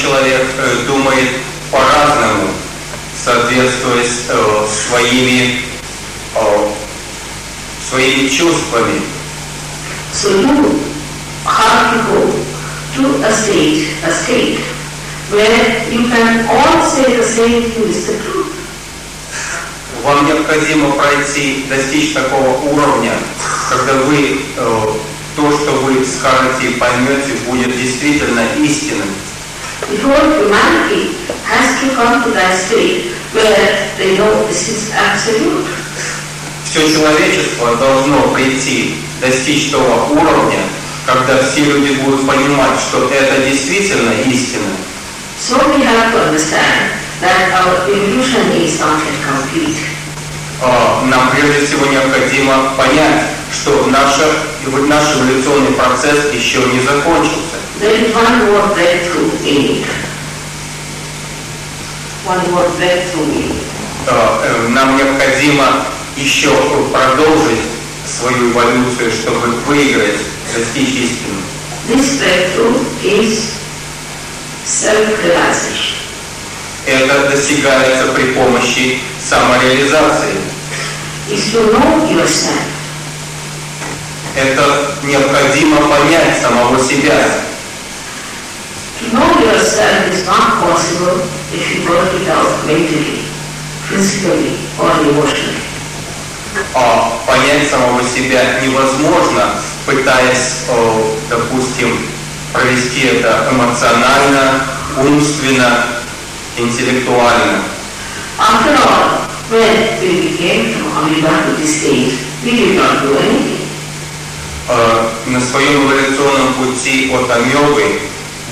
человек э, думает по-разному, соответствуя э, своими, э, своими чувствами. So you have to go to a state, a state where you can all say the same thing is the truth. Вам необходимо пройти, достичь такого уровня, когда вы то, что вы скажете и поймете, будет действительно истинным. Whole humanity has to come to that state where they know this is absolute. Все человечество должно прийти, достичь того уровня, когда все люди будут понимать, что это действительно истина. So we have to understand that our evolution is not yet complete. Нам прежде всего необходимо понять, что наша, наш эволюционный процесс еще не закончился. There is one more breakthrough in it. One in it. А, э, Нам необходимо еще продолжить свою эволюцию, чтобы выиграть, достичь истины. This breakthrough is self-realization. Это достигается при помощи самореализации. Is to know yourself. Это необходимо понять самого себя. Know yourself is not possible if you work it out mentally, physically or emotionally. А понять самого себя невозможно, пытаясь, о, допустим, провести это эмоционально, умственно, интеллектуально. After all, when we became from amoeba to this stage, we did not do anything. Э, На своем эволюционном пути от амебы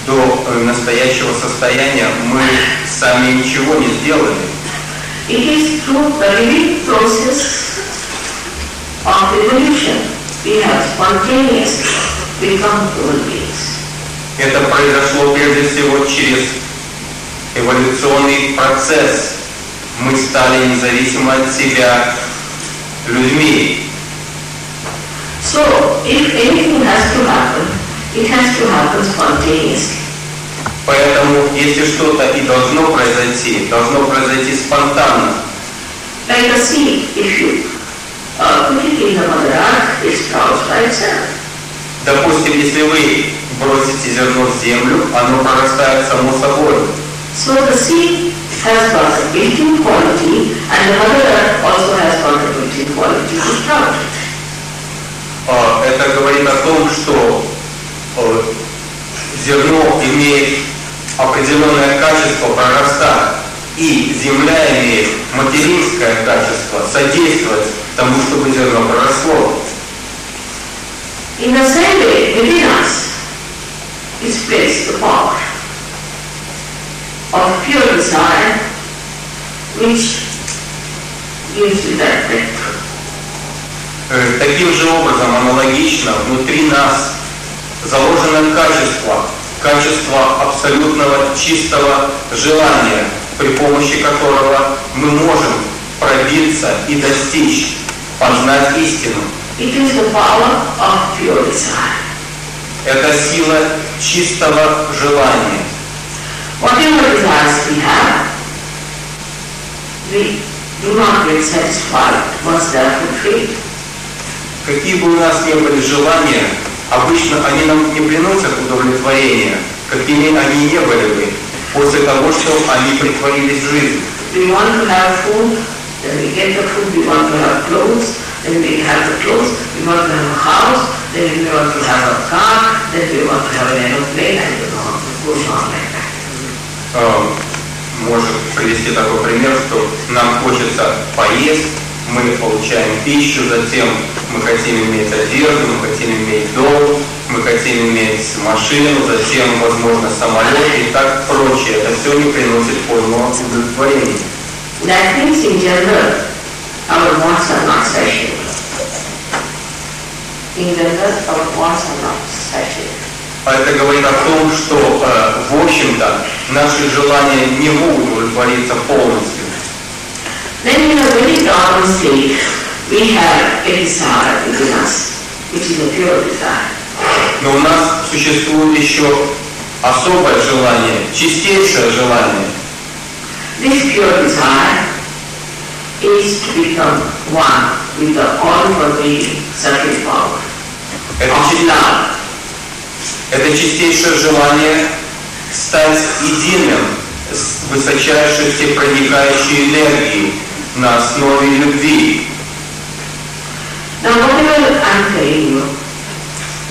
до э, настоящего состояния мы сами ничего не сделали. It is through the living process of evolution we have spontaneously become human beings. Это произошло прежде всего через эволюционный процесс. Мы стали независимо от себя людьми. So, if anything has to happen, it has to happen spontaneously. Поэтому, если что-то и должно произойти, должно произойти спонтанно. Like a seed, if you uh, put it in the mother earth, it sprouts by itself. Допустим, если вы бросите зерно в землю, оно прорастает само собой. So the seed has got a built-in quality and the mother earth also has got a built-in quality to sprout. А, Это говорит о том, что э, зерно имеет определенное качество прорастать, и земля имеет материнское качество содействовать тому, чтобы зерно проросло. In the same way, within us is placed the power of pure desire which gives you that breakthrough. Э, Таким же образом, аналогично, внутри нас заложено качество, качество абсолютного чистого желания, при помощи которого мы можем пробиться и достичь, познать истину. It is the power of pure desire. Это сила чистого желания. Whatever desires we have, we do not get satisfied once they are fulfilled. Какие бы у нас ни были желания, обычно они нам не приносят удовлетворения, какими они не были бы, после того, что они притворились в жизнь. We want to have food, then we get the food, we want to have clothes, then we have the clothes, we want to have a house, then we want to have a car, then we want to have an aeroplane, and it goes on like that. Э, Может привести такой пример, что нам хочется поесть, мы получаем пищу, затем мы хотим иметь одежду, мы хотим иметь дом, мы хотим иметь машину, затем, возможно, самолет и так прочее. Это все не приносит полного удовлетворения. That means in general, our wants are not satiable. In general, our wants are not satiable. А это говорит о том, что, э, в общем-то, наши желания не могут удовлетвориться полностью. Then in a very normal state, we have a desire within us, which is a pure desire. Но у нас существует еще особое желание, чистейшее желание. This pure desire is to become one with the all-pervading supreme power Это, чи- это чистейшее желание стать единым с высочайшей всепроникающей энергией на основе любви. Now whatever I'm telling you,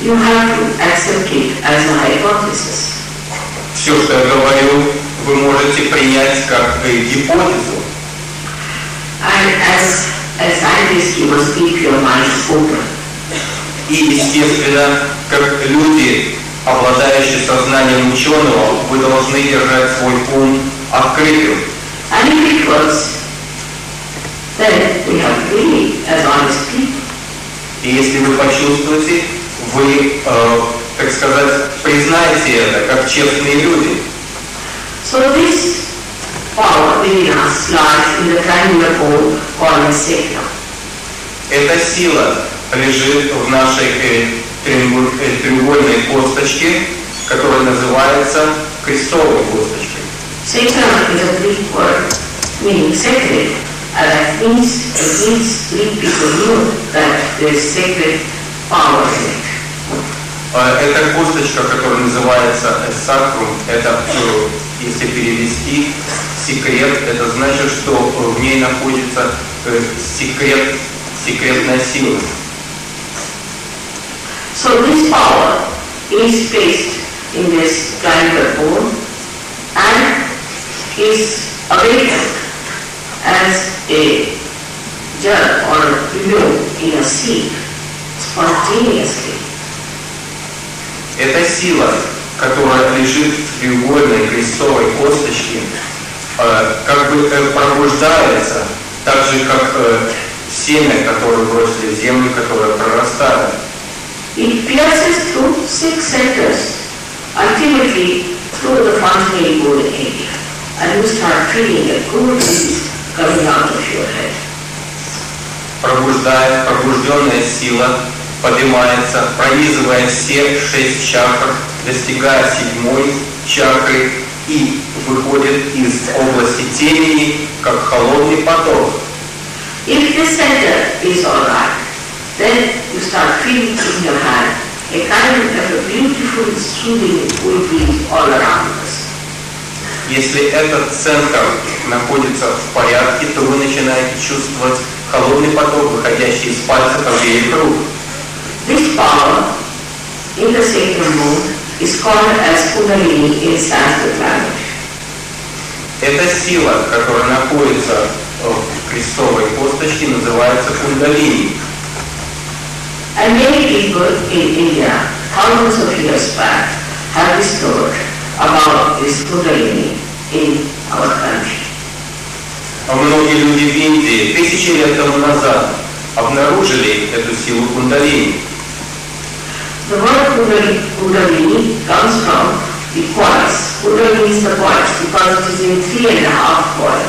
you have to accept it as a hypothesis. Все, что я говорю, вы можете принять как гипотезу. And as a scientist, you must keep your mind open. И, естественно, как люди, обладающие сознанием ученого, вы должны держать свой ум открытым. And if it works, then we have to believe as honest people. И если вы почувствуете, вы, э, так сказать, признаете это как честные люди. So this power within us lies in the triangular pole called as sacrum. Эта сила лежит в нашей э, треугу- э, треугольной косточке, которая называется крестовой косточкой. Sacrum is a Greek word meaning sacred, and Greek people knew that there is sacred power in it. Э, Эта косточка, которая называется э, сакрум, это, э, если перевести, секрет, это значит, что э, в ней находится э, секрет, секретная сила. So this power is placed in this triangular pole and is awakened as a germ or embryo in a seed spontaneously. Эта сила, которая лежит в треугольной крестовой косточке, э, как бы э, пробуждается, так же, как э, семя, которое бросили в землю, которое прорастает. It pierces through six centers, ultimately through the frontal bone area, and you start feeling a cool breeze coming out of your head. Пробуж- пробуждает, пробужденная сила поднимается, пронизывая все шесть чакр, достигая седьмой чакры и выходит из области темени, как холодный поток. If this center is alright, then you start feeling in your hand a kind of a beautiful soothing breeze all around us. Если этот центр находится в порядке, то вы начинаете чувствовать холодный поток, выходящий из пальцев обеих рук. This power in the sacred moon is called as Kundalini in Sanskrit language. Эта сила, которая находится в крестовой косточке, называется кундалини. And many people in India, thousands of years back, have discovered about this Kundalini in our country. Многие люди в Индии тысячи лет тому назад обнаружили эту силу кундалини. The word Kundalini, Kundalini comes from the quartz. Kundalini is the quartz because it is in three and a half coil.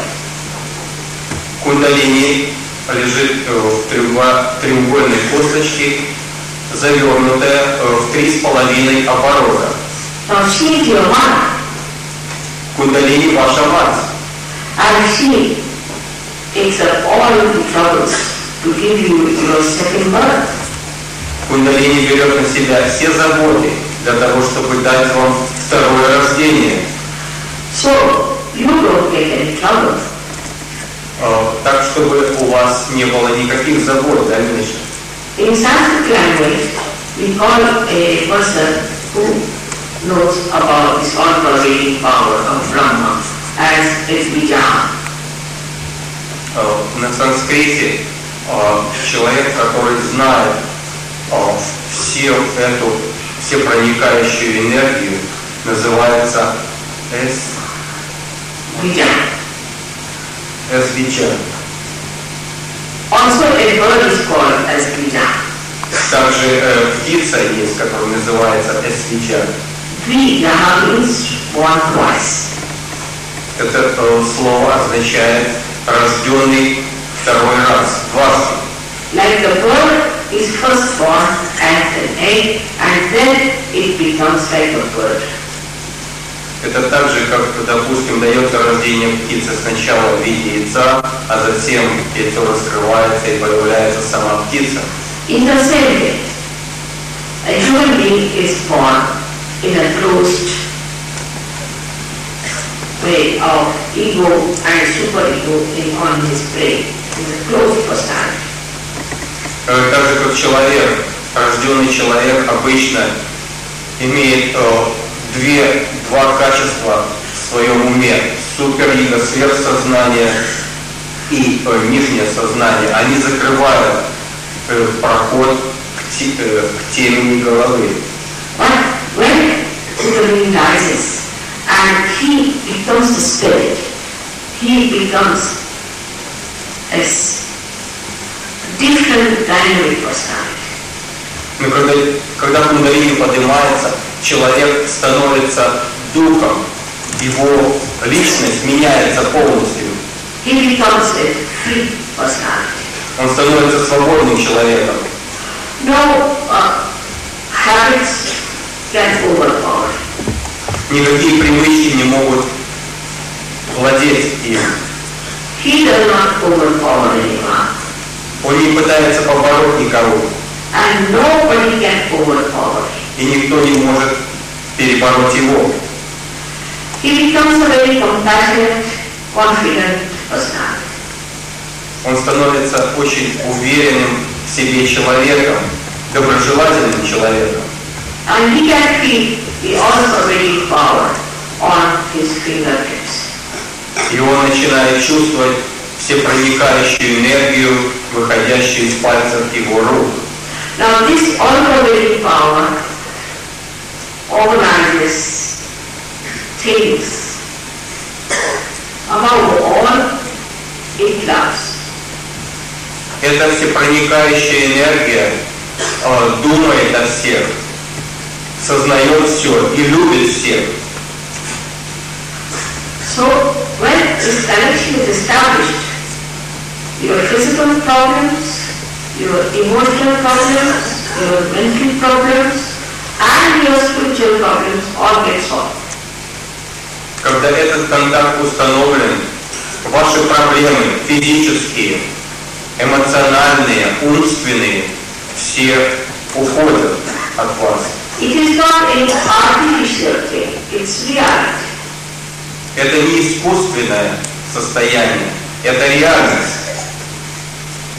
Кундалини лежит э, в треугольной косточке, завернутая э, в три с половиной оборота. Your mother Кундалини ваша мать. and she takes up all the troubles to give you your second birth. Кундалини берет на себя все заботы для того, чтобы дать вам второе рождение. So you don't get any trouble. Э, Так, чтобы у вас не было никаких забот в дальнейшем. In Sanskrit language, we call a person who knows about this all-pervading power of Brahma as a Vijaya. Э, На санскрите э, человек, который знает э, всю эту всепроникающую энергию, называется эс, Vijaya. эсвича. Also a bird is called as Vijaya. Также э, птица есть, которая называется эсвича. Vijaya means born twice. Это э, слово означает рожденный второй раз, дважды. Like the bird is first born as an egg and then it becomes like a bird. Это так же, как, допустим, дается рождение птицы сначала в виде яйца, а затем яйцо раскрывается и появляется сама птица. In the same way, a human being is born in a closed way of ego and superego in on his brain, in a closed personality. Э, Так же, как человек, рожденный человек обычно имеет э, две, два качества в своем уме. Супериго, сверхсознание и э, нижнее сознание. Они закрывают э, проход к, те- э, к темени головы. But when Kundalini rises and he becomes the spirit, he becomes a different dynamic personality. Но когда, когда кундалини поднимается, человек становится духом, его личность меняется полностью. He becomes a free personality. Он становится свободным человеком. No uh, habits can overpower. Никакие привычки не могут владеть им. He does not overpower anyone. Он не пытается побороть никого. And nobody can overpower. И никто не может перебороть его. He becomes a very compassionate, confident personality. Он становится очень уверенным в себе человеком, доброжелательным человеком. And he can feel the all-pervading power on his fingertips. И он начинает чувствовать всепроникающую энергию, выходящую из пальцев его рук. Now this all-pervading power organizes things. Above all, it loves. Эта всепроникающая энергия э, думает о всех, сознает все и любит всех. So when this connection is established, your physical problems your emotional problems, your mental problems, and your spiritual problems all get solved. Когда этот контакт установлен, ваши проблемы физические, эмоциональные, умственные, все уходят от вас. It is not any artificial thing, it's reality. Это не искусственное состояние, это реальность.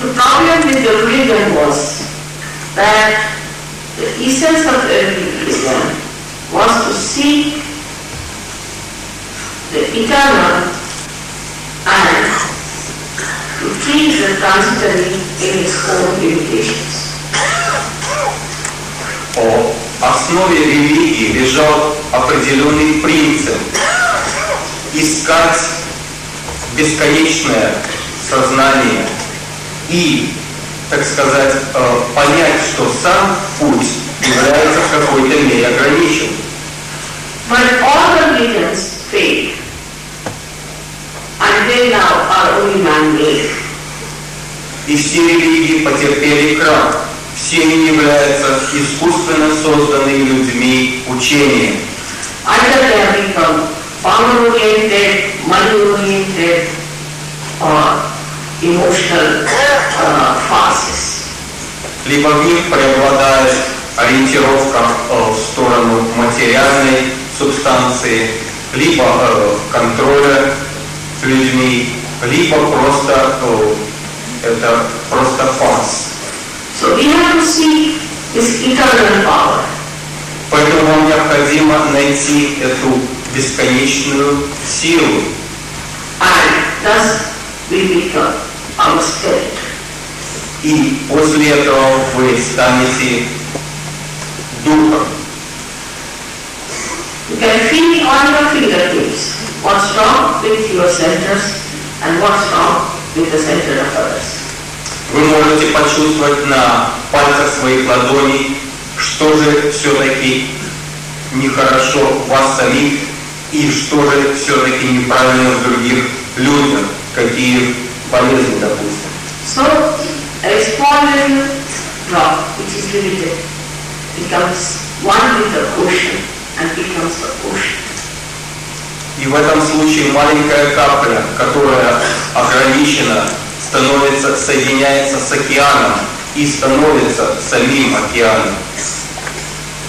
The problem with the religion was that the essence of every religion was to seek the eternal and to treat the transitory in its own limitations. О основе религии лежал определенный принцип искать бесконечное сознание и, так сказать, э, понять, что сам путь является в какой-то мере ограничен. But all the religions failed they now are only man-made. И все религии потерпели крах. Все они являются искусственно созданными людьми become power-oriented, money-oriented, or emotional uh, farces. Либо в них преобладает ориентировка э, в сторону материальной субстанции, либо э, контроля людьми, либо просто э, это просто фарс. So we have to seek this eternal power. Поэтому вам необходимо найти эту бесконечную силу. And thus we become our spirit. И после этого вы станете духом. You can feel on your fingertips what's wrong with your centers and what's wrong with the center of others. Вы можете почувствовать на пальцах своих ладоней, что же все-таки нехорошо в вас самих и что же все-таки неправильно в других людях, какие болезни, допустим. So little drop which is limited becomes one with the ocean and becomes the ocean. И в этом случае маленькая капля, которая ограничена, становится, соединяется с океаном и становится самим океаном.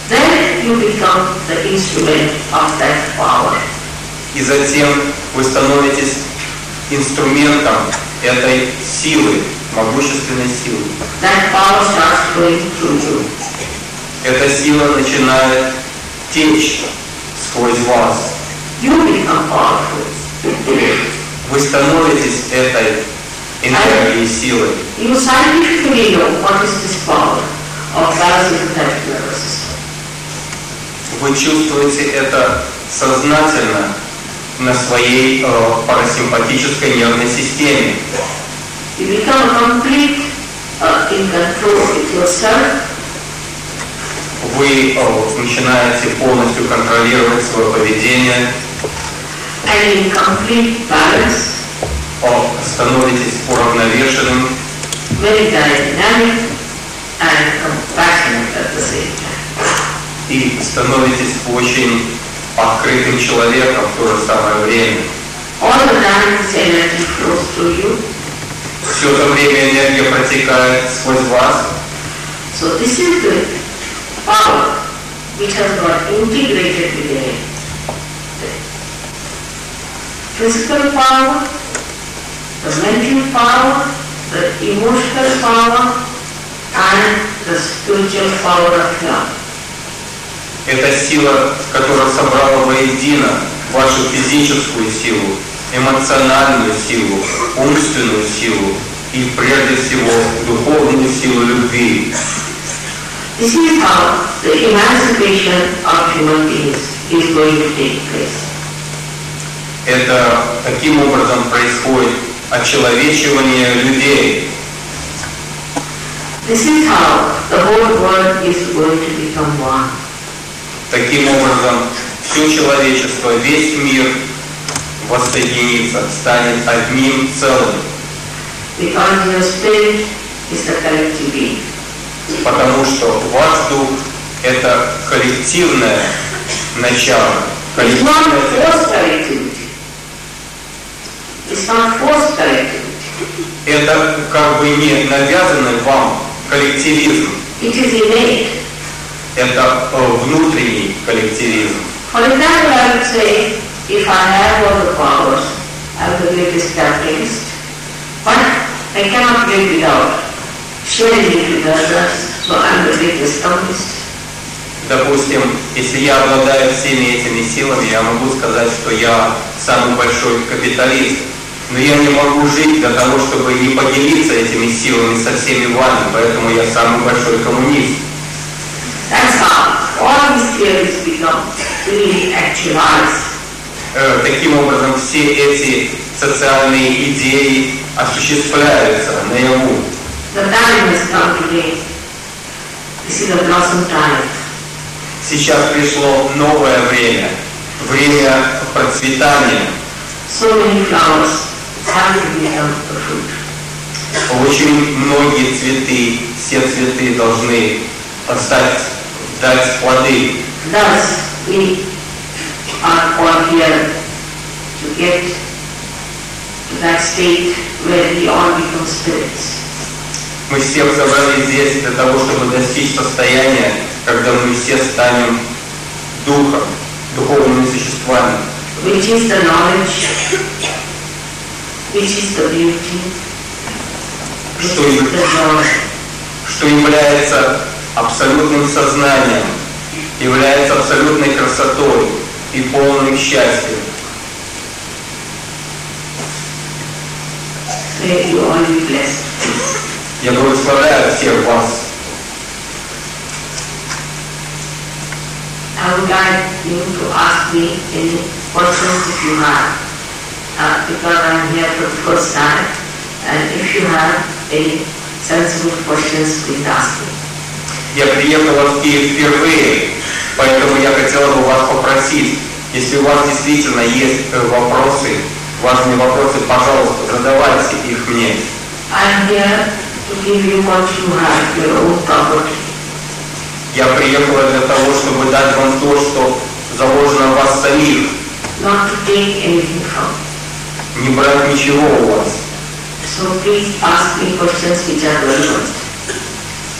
Then you become the instrument of that power. И затем вы становитесь инструментом этой силы, могущественной силы. That power starts flowing through you. Эта сила начинает течь сквозь вас. You become powerful. Вы становитесь этой энергией силой. You scientifically know what is this power of nervous system. Вы чувствуете это сознательно на своей э, парасимпатической нервной системе. You become complete uh, in control with yourself Вы э, начинаете полностью контролировать свое поведение, and in complete balance, э, становитесь уравновешенным, very dynamic and compassionate at the same time. и становитесь очень открытым человеком в то же самое время. All the time this energy flows through you. Все это время энергия протекает сквозь вас. So this is the power which has got integrated within it. The physical power, the mental power, the emotional power, and the spiritual power of love. Это сила, которая собрала воедино вашу физическую силу, эмоциональную силу, умственную силу и прежде всего духовную силу любви. This is how the emancipation of human beings is going to take place. Это таким образом происходит очеловечивание людей. This is how the whole world is going to become one. Таким образом, все человечество, весь мир воссоединится, станет одним целым. Because your spirit is the collective being. Потому что ваш дух – это коллективное начало, коллективное not forced collectivity. Это как бы не навязанный вам коллективизм, It is innate. это э, внутренний коллективизм. For example, I would say, if I have all the powers, I'm the greatest capitalist, but I cannot live without sharing it with others, so I'm the greatest communist. Допустим, если я обладаю всеми этими силами, я могу сказать, что я самый большой капиталист. Но я не могу жить для того, чтобы не поделиться этими силами со всеми вами, поэтому я самый большой коммунист. That's how all these theories become really actualized. Э, Таким образом, все эти социальные идеи осуществляются наяву. The time has come today. This is a blossom time. Сейчас пришло новое время, время процветания. So many flowers Очень многие цветы, все цветы должны стать, дать плоды. Thus, we are all here to get to that state where we all become spirits. Мы все собрались здесь для того, чтобы достичь состояния, когда мы все станем духом, духовными существами, Which is the knowledge, Что что является абсолютным сознанием, является абсолютной красотой и полным счастьем. Blessed. Я благословляю всех вас. I would like you to ask me any questions if you have, uh, because I'm here for the first time, and if you have any sensible questions, please ask me. Я приехала в Киев впервые, поэтому я хотела бы вас попросить, если у вас действительно есть э, вопросы, важные вопросы, пожалуйста, задавайте их мне. I'm here to give you what you have, your own property. Я приехала для того, чтобы дать вам то, что заложено в вас самих, not to take anything from. Не брать ничего у вас. So please ask me questions which are relevant.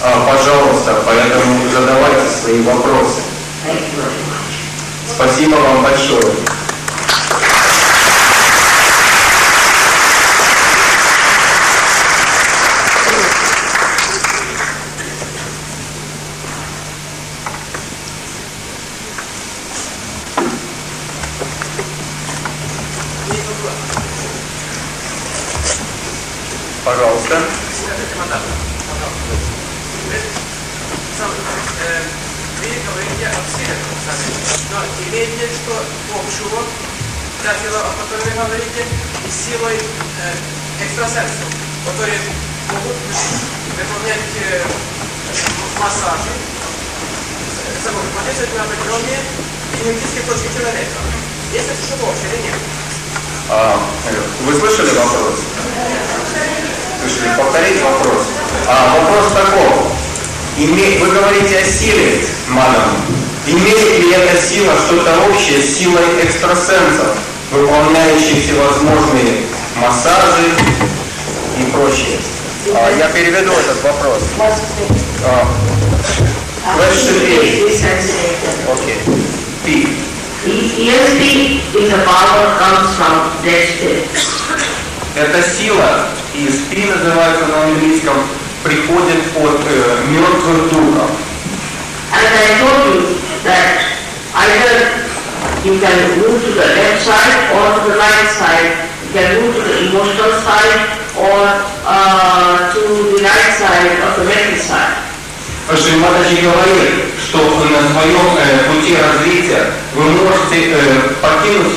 А, пожалуйста, поэтому задавайте свои вопросы. Thank you very much. Спасибо вам большое. Пожалуйста. Сам, э, вы говорите о силах, сами. но имеете что общего, та сила, о которой вы говорите, и силой э, экстрасенсов, которые могут выполнять э, массажи, самого поддерживать на определенные энергетические точки человека. Есть это что-то общее или нет? А, вы слышали вопрос? Слышали? Повторить вопрос. А, вопрос таков. Име- Вы говорите о силе, мадам. Имеет ли эта сила что-то общее с силой экстрасенсов, выполняющих всевозможные массажи и прочее? А, я переведу этот вопрос. А, Question. ESP. Эта сила, пи называется на английском, приходит от э, мертвых духов. And I told you that either you can move to the left side or to the right side. You can move to the emotional side or uh, to the right side or the mental side. Шри Матаджи говорит, что на своем э, пути развития вы можете э, покинуть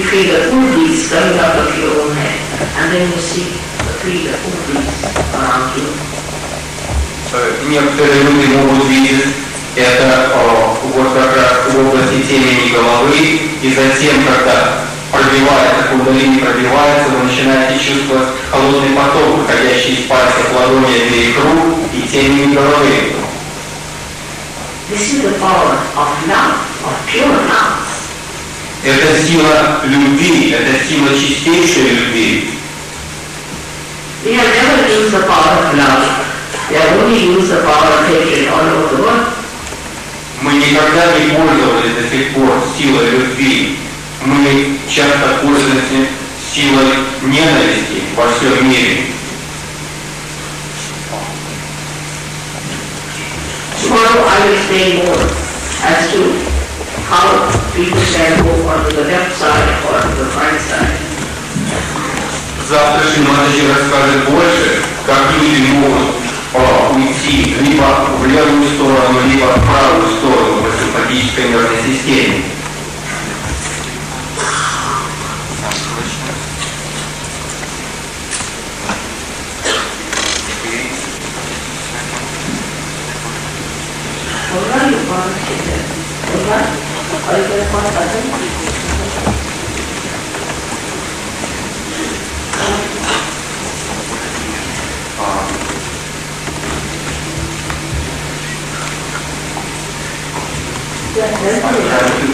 you feel the food is coming out of your own head, and then you see, feel the food is around you. Некоторые люди могут видеть это о, вот как раз в области темени головы, и затем, когда пробивается, кундалини пробивается, вы начинаете чувствовать холодный поток, выходящий из пальцев ладони обеих рук и темени головы. This is the power of love, of pure love. Это сила любви, это сила чистейшей любви. We have never used the power of love. We have only used the power of hatred all over the world. Мы никогда не пользовались до сих пор силой любви. Мы часто пользуемся силой ненависти во всем мире. Tomorrow I will explain more as to out, people can go onto the left side or to the right side. Завтрашний Матаджи расскажет больше, как люди могут о, уйти либо в левую сторону, либо в правую сторону в симпатической нервной системе. Ура, любовь, ура.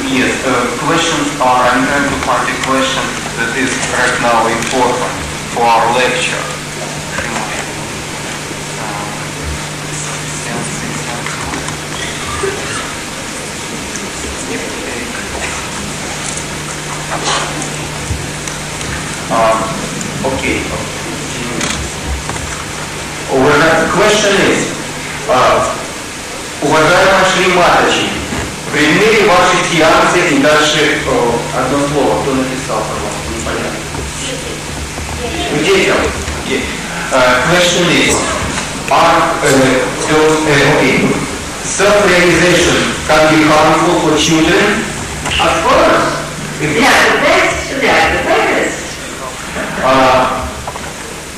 Yes, uh, questions are, I'm going to find a question that is right now important for our lecture. Um, okay. Уважа... Question is, uh, уважаемая Шри Матачи, примере вашей сеансы и дальше uh, одно слово, кто написал, пожалуйста, непонятно. Детям. Uh, question is, are uh, those, uh, self-realization can be harmful for children? Of course. А,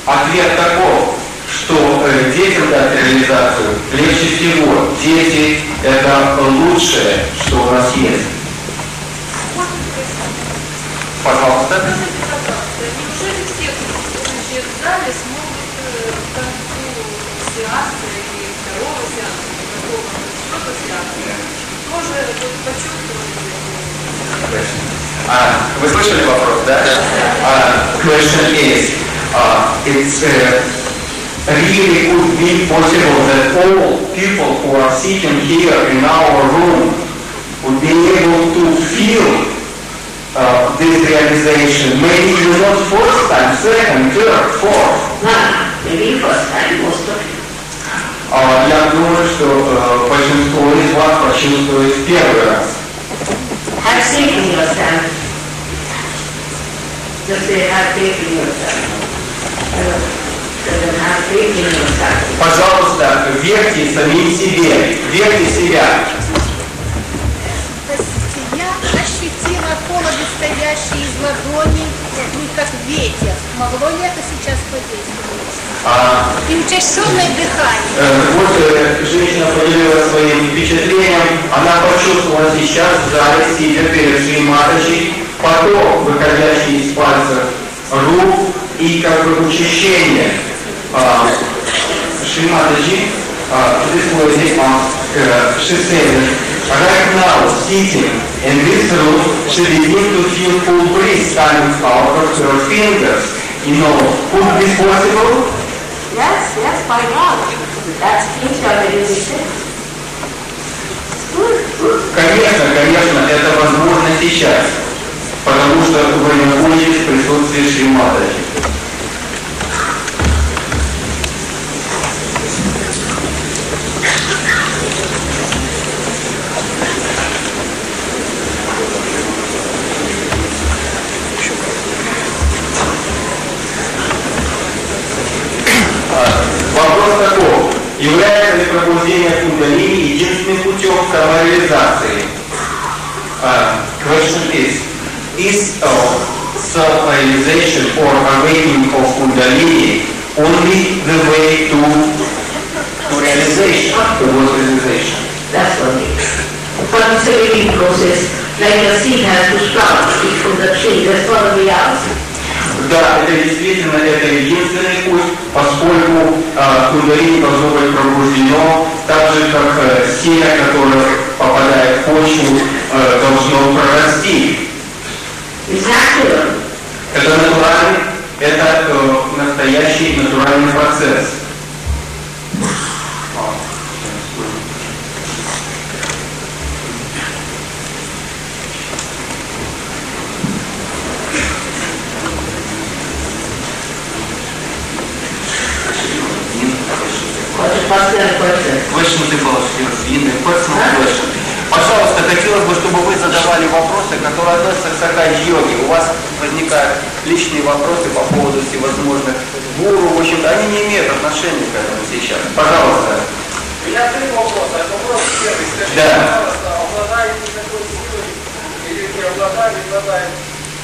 ответ таков, что э, детям дать реализацию легче всего. Дети – это лучшее, что у нас есть. Пожалуйста. Неужели все, в зале, смогут к концу сеанса или второго сеанса, или какого что-то сеанса, тоже почувствовать А, вы слышали вопрос, да? А, question is, uh, it's uh, really would be possible that all people who are sitting here in our room would be able to feel uh, this realization. Maybe not first time, second, third, fourth. No, maybe first time, most of you. А, я думаю, что э, большинство из вас почувствует в первый раз. Have faith in yourself. Just say, have faith in yourself. Пожалуйста, верьте самим себе, верьте себя. Простите, я ощутила холод, исходящий из ладони, ну, как ветер. Могло ли это сейчас подействовать? А, И учащенное дыхание. э, вот э, женщина поделилась своим впечатлением. Она почувствовала сейчас в зале, сидя перед Шри Матаджи, поток, выходящий из пальцев рук и как бы учащение. А, Шри Матаджи, uh, this lady asked, uh, she said, right now, sitting in this room, she began to feel full breeze coming out of her fingers. You know, could this possible? Yes, yes, why not? That's good, good. Конечно, конечно, это возможно сейчас, потому что вы находитесь в присутствии. А, Вопрос таков. Является ли пробуждение кундалини единственным путем самореализации? Uh, question is, is uh, self-realization or awakening of Kundalini only the way to, to realization, towards realization? That's what it is. Saving process, like a seed has to sprout from the tree, that's what we are. Да, это действительно это единственный путь, поскольку э, кундалини должно быть пробуждено, так же как э, семя, которое попадает в почву, э, должно прорасти. Это натуральный, это э, настоящий натуральный процесс. What the personal question. Question simple, in the personal question. Пожалуйста, хотелось бы, чтобы вы задавали вопросы, которые относятся к сакаджи-йоге. У вас возникают личные вопросы по поводу всевозможных гуру. В общем-то, они не имеют отношения к этому сейчас. Пожалуйста. У меня три вопроса. Вопрос первый. Скажите, Да. пожалуйста, обладает ли такой силой, или не обладает, обладает,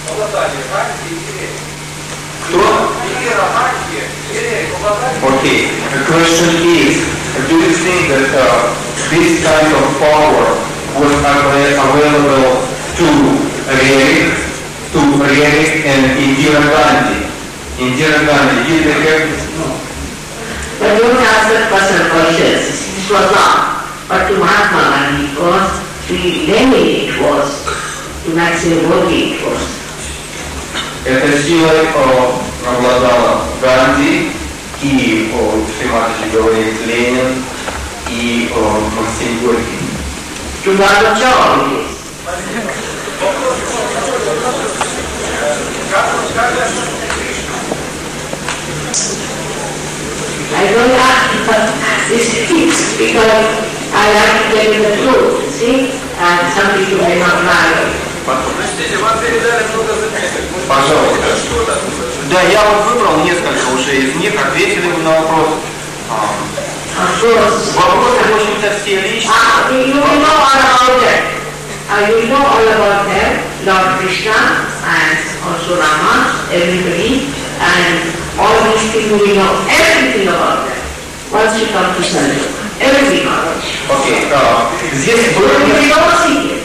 обладали Ганди и Кирей? Кто? Ганди, Кирей, обладали? Okay. The question is, do you think that uh, this kind of power was ava- available to Rerik, to Rerik and Indira Gandhi? Indira Gandhi, did they have this? No. But don't ask the personal questions. This was not. But to Mahatma Gandhi, it was, to Lenin it was, to Maxim Gorky it was. Этой силой э, обладала Ганди и о, Шриматович говорит Ленин и о, Максим Горький. To Gorbachev it is. I don't ask this speaks because I like to tell you the truth. See, and some people may not like it. Простите, вам передали много записок. Может, Пожалуйста. Да, я вот выбрал несколько уже из них, ответили на вопрос. А, Of course, Вопросы, в общем-то, все личные. Ah, you you will know all about that. Uh, you know all about that, Lord Krishna and also Rama, everybody, and all these people we know everything about that. Once you come to Sanjay, everything knowledge. Окей, а, здесь было We несколько know secret.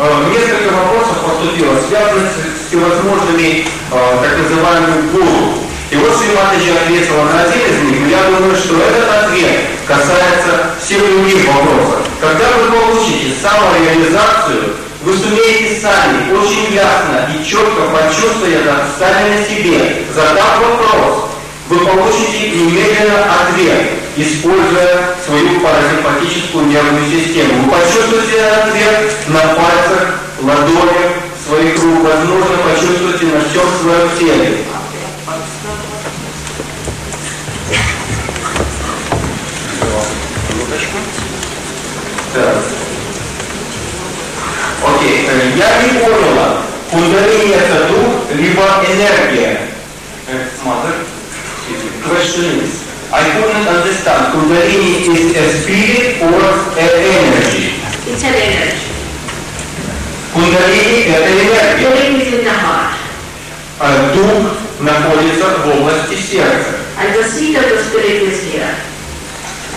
Э, Несколько вопросов поступило, связанных с всевозможными э, так называемыми гуру. И вот Шриматаджи ответила на один из них, я думаю, что этот ответ касается всех других вопросов. Когда вы получите самореализацию, вы сумеете сами очень ясно и четко почувствовать это сами на себе, задав вопрос, вы получите немедленно ответ, используя свою парасимпатическую нервную систему. Вы почувствуете ответ на пальцах, ладонях, своих рук, возможно, почувствуете на всем своем теле. Так. Окей, э, я не поняла, кундалини это дух, либо энергия. Э, Mother, question is, I couldn't understand, kundalini is a spirit or an energy? It's an energy. Кундалини это энергия. Feeling is in the heart. А дух находится в области сердца. And the seat of the spirit is here.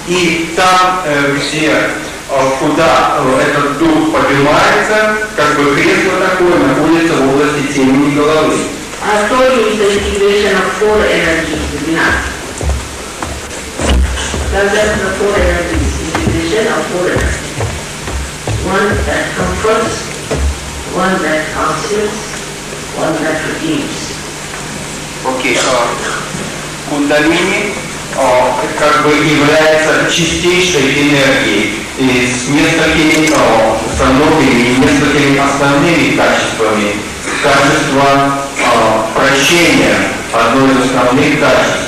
И там, э, где, э, куда э, этот дух поднимается, как бы кресло такое находится в области темени головы. The of four energies within us. That's just the four energies, integration of four energies. One that comforts, one that counsels, one that redeems. Окей, а, кундалини а, как бы является чистейшей энергией и с несколькими со многими и несколькими основными качествами. Качество а, прощения одно из основных качеств.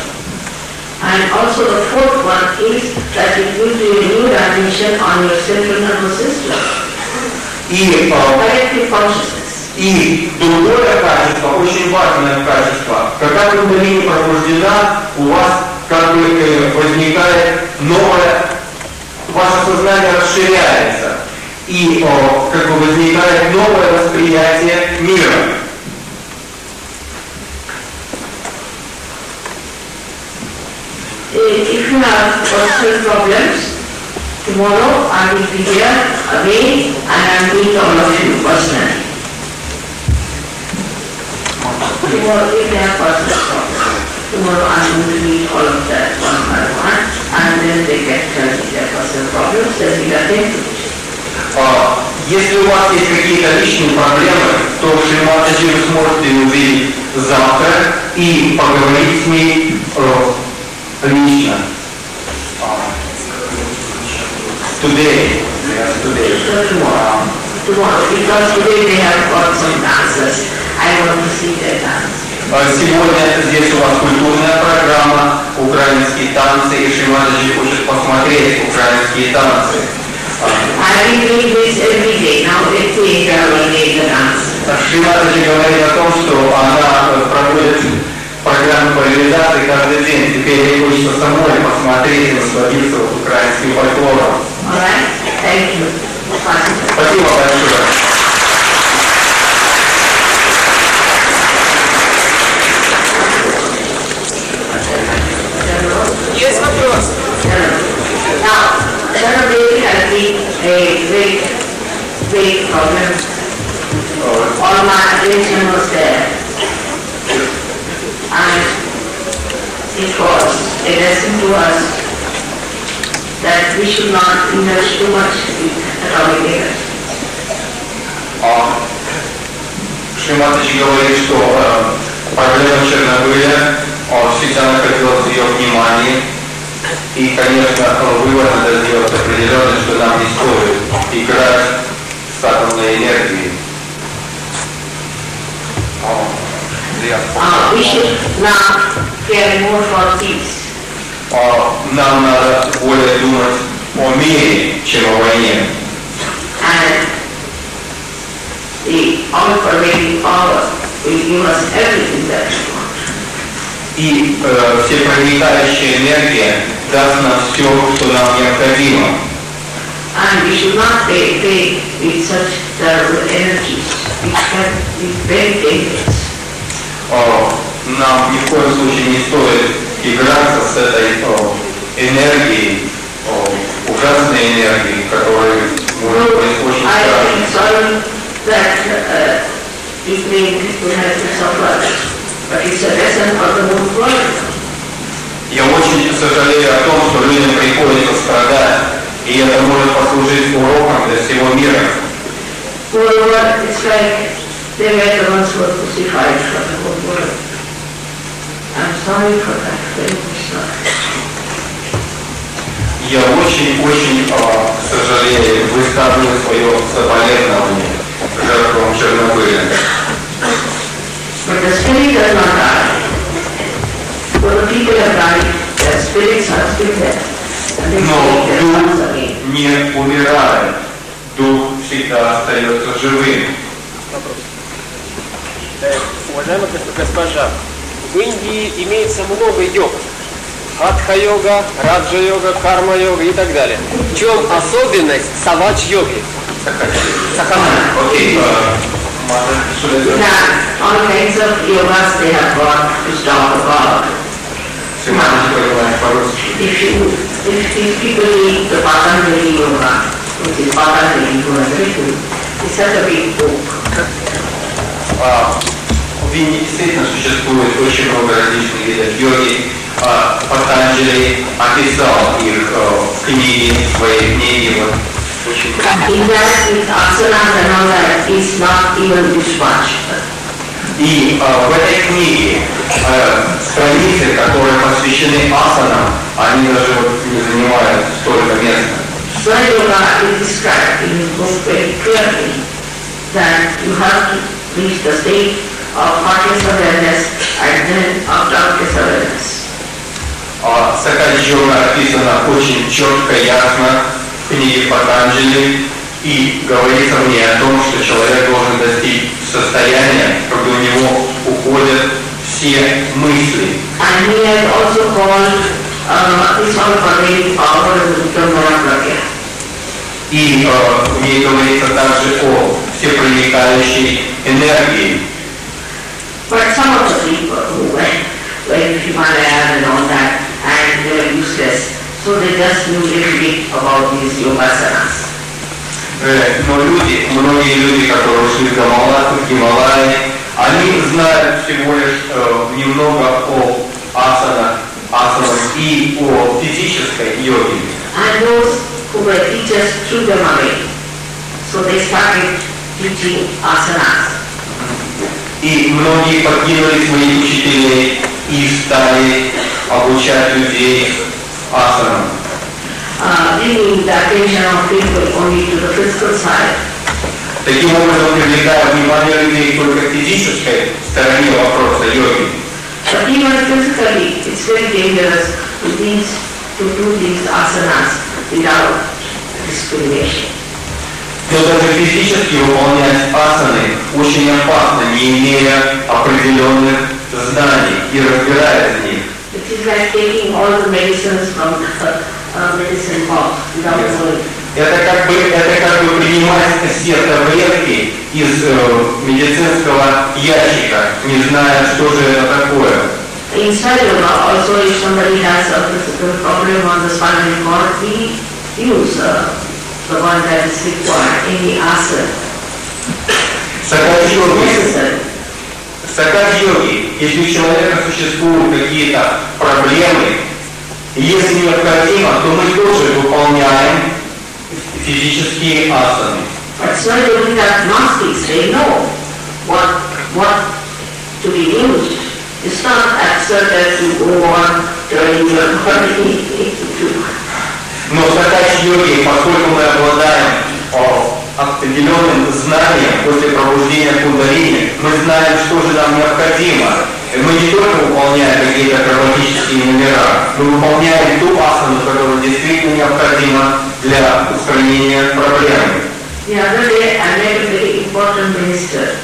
And also the fourth one is that it gives you a new dimension on your central nervous system, И, collective consciousness. и другое качество, очень важное качество, когда кундалини пробуждена, у вас как бы э, возникает новое, ваше сознание расширяется, и о, как бы возникает новое восприятие мира. Eh, If you have personal problems, tomorrow I will be here again and I will meet all of you personally. Tomorrow, if they have personal problems, tomorrow I am going to meet all of them one by one and then they can tell me their personal problems, then we attend to it. А, Если у вас есть какие-то личные проблемы, то Шриматаджи вы сможете увидеть завтра и поговорить с ней э, лично. А, Today. Yes, today. So tomorrow, tomorrow, because today they have got some dancers, I want to see their dance. А Сегодня здесь у вас культурная программа, украинские танцы, и Шриматаджи хочет посмотреть украинские танцы. А, day the dance. Шриматаджи говорит о том, что она э, проводит программу по реализации каждый день. Теперь ей хочется самой посмотреть и насладиться украинским фольклором. Right? Спасибо большое. Есть вопрос? Now, another day has been a great, great problem. All my attention was there. And it was a lesson to us that we should not invest too much in atomic energy. А, Шриматаджи говорит, что э, проблема Чернобыля э, всегда находилась в ее внимании. И, конечно, вывод надо сделать определенный, что нам не стоит играть с атомной энергией. Uh, we should now care more for peace. Нам надо более думать о мире, чем о войне. And all-pervading power will give us everything that we want. И э, всепроникающая энергия даст нам все, что нам необходимо. And we should not play, play with such terrible energies, which can be very dangerous. О, нам ни в коем случае не стоит играться с этой о, энергией, о, ужасной энергией, которая может быть очень I am страшной. sorry that uh, it made people have to suffer, Я очень сожалею о том, что людям приходится страдать, и это может послужить уроком для всего мира. Sorry. Я очень-очень э, сожалею, высказываю свое соболезнование жертвам Чернобыля. But the spirit does not die. When the people have died, their spirits are still there. And they Но дух не умирает, дух всегда остается живым. Уважаемая гос- госпожа, в Индии имеется много йог. Хатха-йога, раджа-йога, карма-йога и так далее. В чем особенность савач-йоги? Сахана. Окей, э, Маза, что это? Now, all kinds of yogas they have got to talk about. Если Маза не понимает по-русски. If you, if these people read the Patanjali Yoga, which is Patanjali who has written, it's such a big book. А, В Индии действительно существует очень много различных видов йоги. А, Патанджали описал их э, в книге, в своей книге. Вот, очень. И э, в этой книге э, страницы, которые посвящены асанам, они даже не занимают столько места. Swara Yoga is described in his book very clearly that you have to reach the state of conscious awareness and then of. А Сакаджиона описано очень четко, ясно в книге Патанджали и говорится в ней о том, что человек должен достичь состояния, когда у него уходят все мысли. Called uh, Pragya. И э, в ней говорится также о всепроникающей энергии. But some of the people who went, went to Himalaya and all that, and they were useless, so they just knew little bit about these yogasanas. Но люди, многие люди, которые ушли в Гималай, в Гималаи, они знают всего лишь э, немного о асанах, асанах и о физической йоге. And those who were teachers threw them away. So they started teaching asanas. И многие покинули своих учителей и стали обучать людей асанам. uh, bringing the attention of people only to the physical side. Таким образом, привлекая внимание людей только к физической стороне вопроса йоги. But even physically, it's very dangerous to, these, to do these asanas without discrimination. Но даже физически выполнять асаны очень опасно, не имея определенных знаний и разбираясь в них. Is like taking all the medicines from the uh, medicine box without knowing. Это как бы, это как бы принимать все таблетки из э, медицинского ящика, не зная, что же это такое. In Yoga also if somebody has a physical problem on the spinal cord, we use uh, the one that is required, any asana, Сакаджоги, necessary. сакаджоги, если у человека существуют какие-то проблемы, если необходимо, то мы тоже выполняем физические асаны. But Swayam Gnostics, they know what, what to be used. It's not absurd that you go on turning your body into Но в сакач-йоге, поскольку мы обладаем определенным знанием после пробуждения кундалини, мы знаем, что же нам необходимо. Мы не только выполняем какие-то акробатические номера, мы выполняем ту асану, которая действительно необходима для устранения проблемы. The other day, I met a very important minister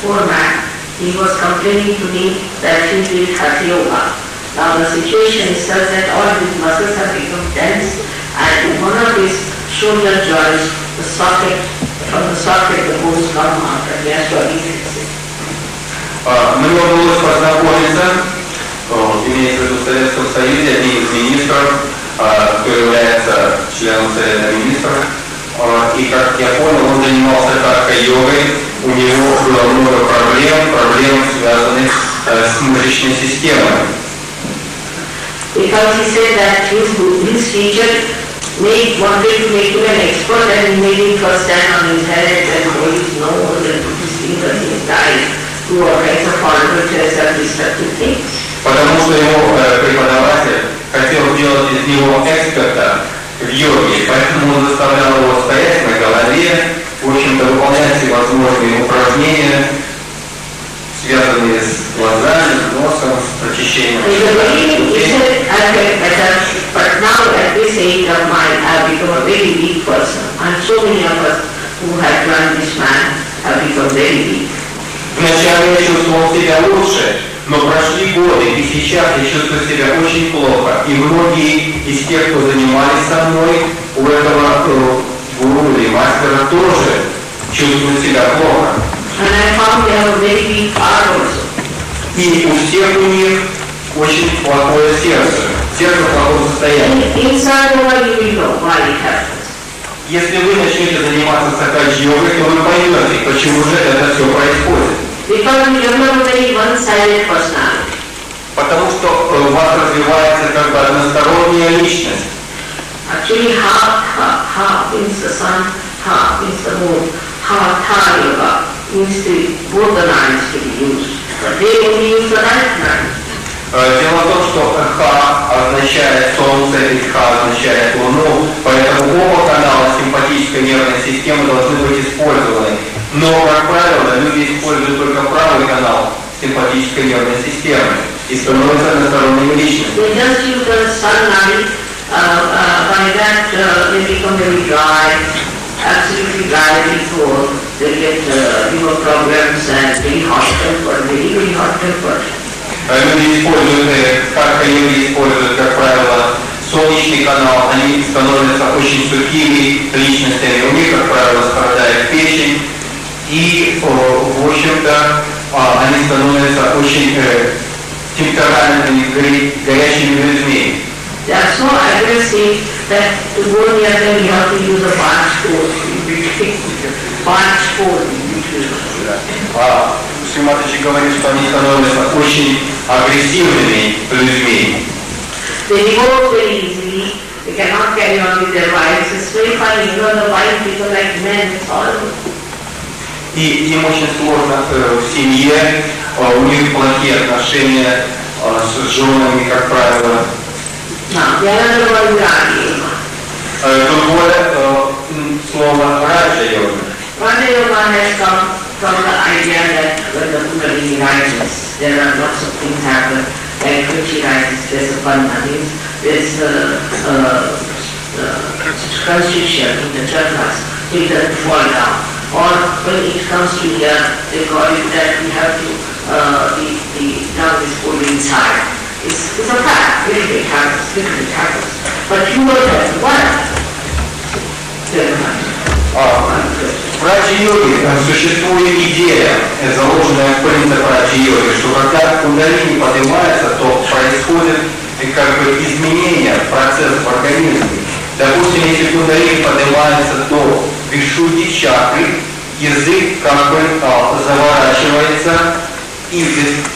poor man, he was complaining to me that he did hatha yoga. Now the situation is such that all his muscles have become tense and one of his shoulder joints, the socket, from the socket the bones come out and he has to refix it. А, Мне удалось познакомиться, имеется в виду в Советском Союзе, одним из министров, кто является членом Совета министров. И как я понял, он занимался хатха-йогой, у него было много проблем, проблем, связанных с мышечной системой. Because he said that his, his teacher made, wanted to make him an expert and he made him first stand on his head and hold his nose and put his fingers in his eyes, do all kinds of horrible tests and destructive things. Потому что его э, преподаватель хотел сделать из него эксперта в йоге, поэтому он заставлял его стоять на голове, в общем-то, выполнять всевозможные упражнения, связанные с глазами, носом, прочищением. In the beginning, he said, I get better, but now at this age of mine, I've become a very weak person. And so many of us who have joined this man have become very weak. Вначале я чувствовал себя лучше, но прошли годы, и сейчас я чувствую себя очень плохо. И многие из тех, кто занимались со мной, у этого э, гуру или мастера тоже чувствуют себя плохо. And I found they have a very weak heart also. И у всех у них очень плохое сердце, сердце в плохом состоянии. Если вы начнете заниматься сакаджи-йогой, то вы поймете, почему же это все происходит. Потому что э, у вас развивается как бы односторонняя личность. Actually, half, half, half means the sun, half means the moon, half, half yoga means the, both the lines to be used. Э, Дело в том, что Ха означает Солнце Ха означает Луну, поэтому оба канала симпатической нервной системы должны быть использованы. Но, как правило, люди используют только правый канал симпатической нервной системы и становятся односторонними личностями. They just use the sunlight, uh, uh, by that uh, they become very dry, absolutely dry before they get, uh, you know, problems and very hot tempered, very, very hot tempered. Э, Люди используют, э, как люди используют, как правило, солнечный канал, они становятся очень сухими личностями, у них, как правило, страдает печень, и, э, в общем-то, а, они становятся очень э, темпераментными, горе- горячими людьми. They are so aggressive that to go near them you have to use a barge pole between, barge pole between. А Шриматочи говорит, что они становятся очень агрессивными людьми. They divorce very easily, they cannot carry on with their wives, it's very funny, you know, the wife become like men, it's horrible. И им очень сложно э, в семье, э, у них плохие отношения э, с женами, как правило. Now, the other one is Rani Э, Другое э, м, слово раджа йога. Rani Yoga has come from the idea that when the Kundalini rises, there are lots of things happen, like when she rises, there's a bandha, means there's a, uh, uh, constriction in the chakras, so it doesn't fall down. Or when it comes to here, they call it that we have to, uh, the, the tongue is pulled inside. It's, it's a fact, it happens, it happens. But you what? Very much. А, В раджа-йоге э, существует идея, заложенная в принцип раджа-йоги, что когда кундалини поднимается, то происходит как бы изменение процесса в организме. Допустим, если кундалини поднимается до вишуди чакры, язык как бы а, заворачивается и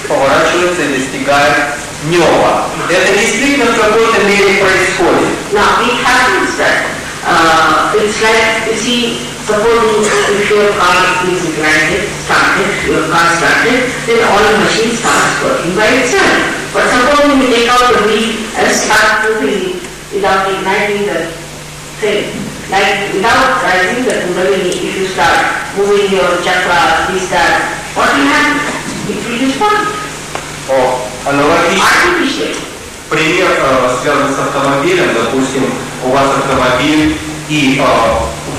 поворачивается и достигает неба. Это действительно в какой-то мере происходит. Now it happens that uh, it's like you see, suppose if your car is ignited, started, your car started, then all the machine starts working by itself. But suppose you take out the wheel and start moving without igniting the thing. Like without rising the kundalini, if you start moving your chakra, this, that, what will happen? It will respond О, Artificially. Пример э, связан с автомобилем. Допустим, у вас автомобиль, и э,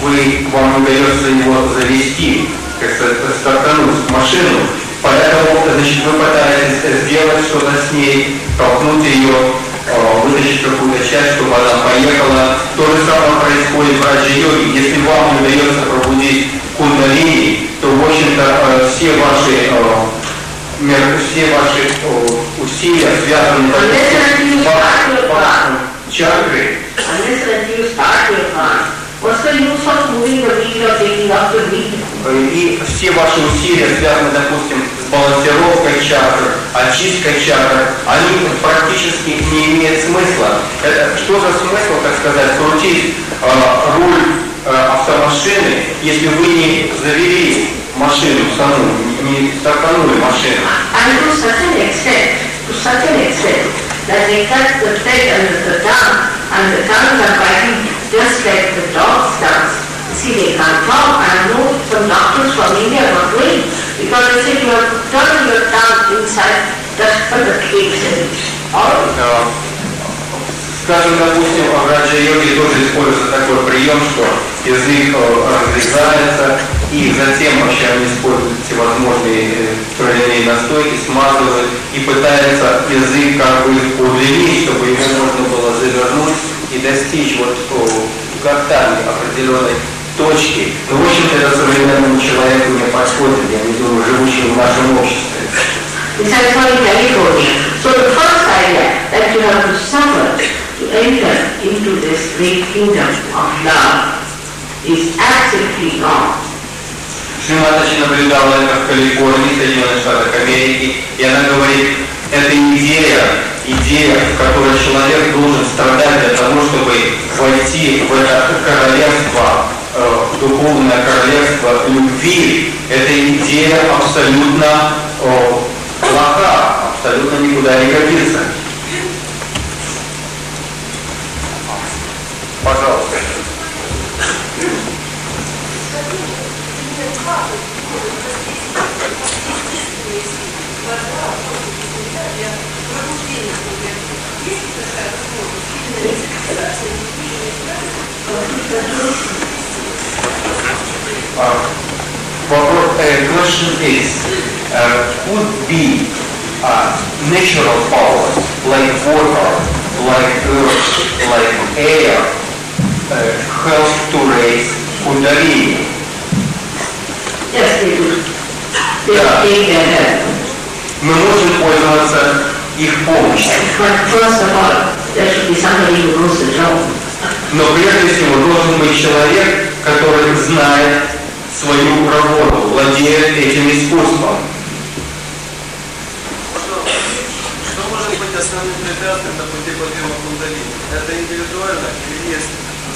вы, вам удается его завести как стартануть машину, поэтому, значит, вы пытаетесь сделать что-то с ней, толкнуть ее, э, вытащить какую-то часть, чтобы она поехала. То же самое происходит в раджа-йоге. Если вам удается пробудить кундалини, то, в общем-то, э, все ваши э, все ваши э, усилия связаны чакры, the wheel? Э, И все ваши усилия связаны, допустим, с балансировкой чакр, очисткой чакр, они практически не имеют смысла. Это, что за смысл, так сказать, крутить э, руль э, автомашины, если вы не завели машину саму, не стартанули машину? And to such an extent, to such an extent, that they cut the thread under the tongue, and the tongues are biting just like the dog's tongues. See, they can't talk, and I know some doctors from India were going, because they said you have to turn your tongue inside just for the cakes and all. Э, Скажем, допустим, в раджа-йоге тоже используется такой прием, что язык э, разрезается, и затем вообще они используют всевозможные э, травяные настойки, смазывают, и пытается язык как бы удлинить, чтобы его можно было завернуть и достичь вот о, гортани определенной точки. Ну, в общем-то, это современному человеку не подходит, я не думаю, живущему в нашем обществе. Is absolutely wrong. Шриматачи наблюдала это в Калифорнии, Соединенных Штатах Америки, и она говорит, это идея, идея, в которой человек должен страдать для того, чтобы войти в это королевство, э, духовное королевство любви. Эта идея абсолютно э, плоха, абсолютно никуда не годится. Пожалуйста. Question is, uh, could be uh, natural powers like water, like earth, like air, uh, help to raise kundalini? Help. Мы можем пользоваться их помощью, но прежде всего должен быть человек, который знает свою работу, владеет этим искусством. Что может быть основным препятствием на пути подъема кундалини? Это индивидуально или есть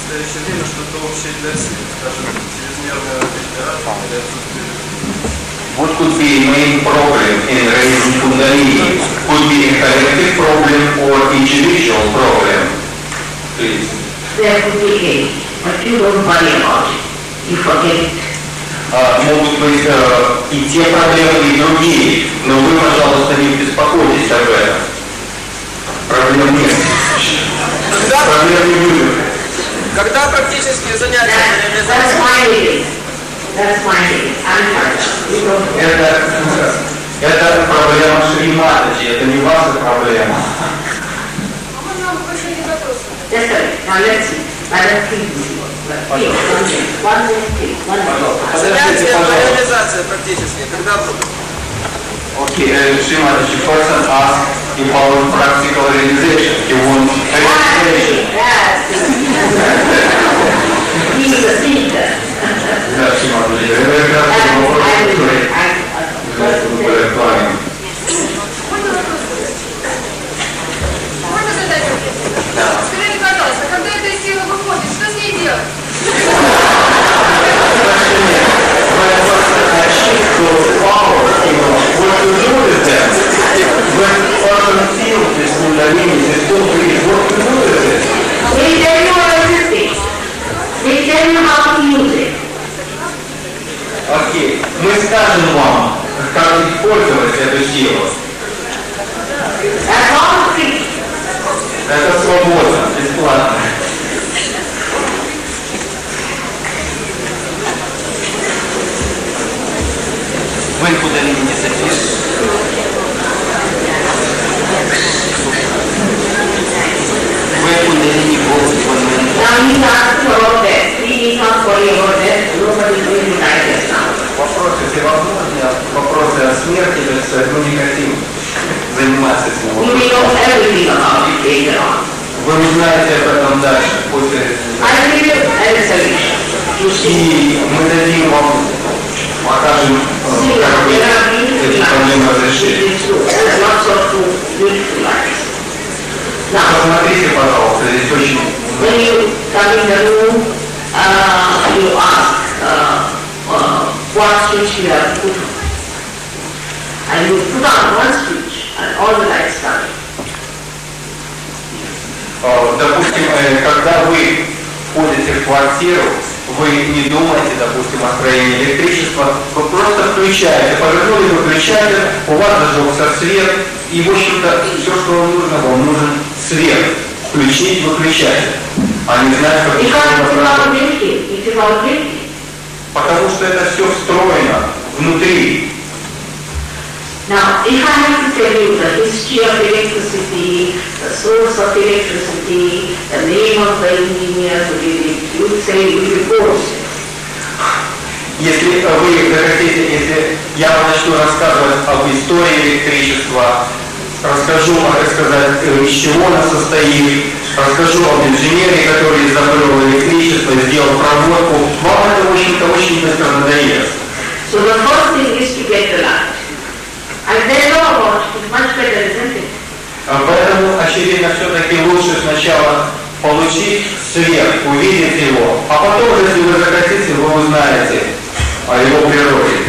настоящее время что-то общее для всех? Скажем, чрезмерная регенерация или отсутствие What could be the main problem in raising Kundalini? Could be a collective problem or individual problem? Please. There could be a, but you don't worry about it. You forget it. А, могут быть э, и те проблемы, и другие, но вы, пожалуйста, не беспокойтесь об этом. Проблем нет. Проблем не будет. Когда практические занятия don't Это, это проблема Шриматачи, это не ваша проблема. Yes, sir. Now let's see. Madam, please. Please, one minute. One minute, please. One minute. занятия по пожалуйста. реализации практические, когда будут? Okay, uh, Srimati, the person asked about practical realization. He wants realization. Yes. He's the speaker. Да, Srimati, я как раз And вопрос, I will, который I, мгновение Христом говорит, вот вы выразили. They tell you Окей, мы скажем вам, как пользоваться этой силой. That's all free. Это свободно, бесплатно. Вы куда-нибудь не садитесь. Now he asked about that. Three need not worry about that. Nobody is going to die just now. Вопрос, если возможно, вопросы о смерти, так сказать, мы не хотим заниматься этим You may know вопросом. everything about it later on. Вы узнаете об этом дальше, после I will give you a solution. You see. И мы дадим вам, покажем, See, э, как вы there are beautiful эти проблемы lights. разрешили. Посмотрите, пожалуйста, здесь очень when you come in the room, uh, you ask uh, uh, what switch you have put on. And you put on one switch and all the lights come Допустим, э, когда вы входите в квартиру, вы не думаете, допустим, о строении электричества, вы просто включаете, повернули выключатель, у вас зажегся свет, и, в общем-то, все, что вам нужно, вам нужен свет. Включить выключатель, а не знать, как работа. drinking. It is about drinking. Потому что это все встроено внутри. Now, if I have to tell you the history of electricity, the source of electricity, the name of the engineer who did it, you would say you will bore Если вы захотите, если я вам начну рассказывать об истории электричества, расскажу, так сказать, э, из чего оно состоит, расскажу об инженере, который изобрел электричество, сделал проводку, вам это, в общем-то, очень быстро надоест. So the first thing is to get the light. And then much better, isn't it? Поэтому, очевидно, все-таки лучше сначала получить свет, увидеть его, а потом, если вы захотите, вы узнаете о его природе.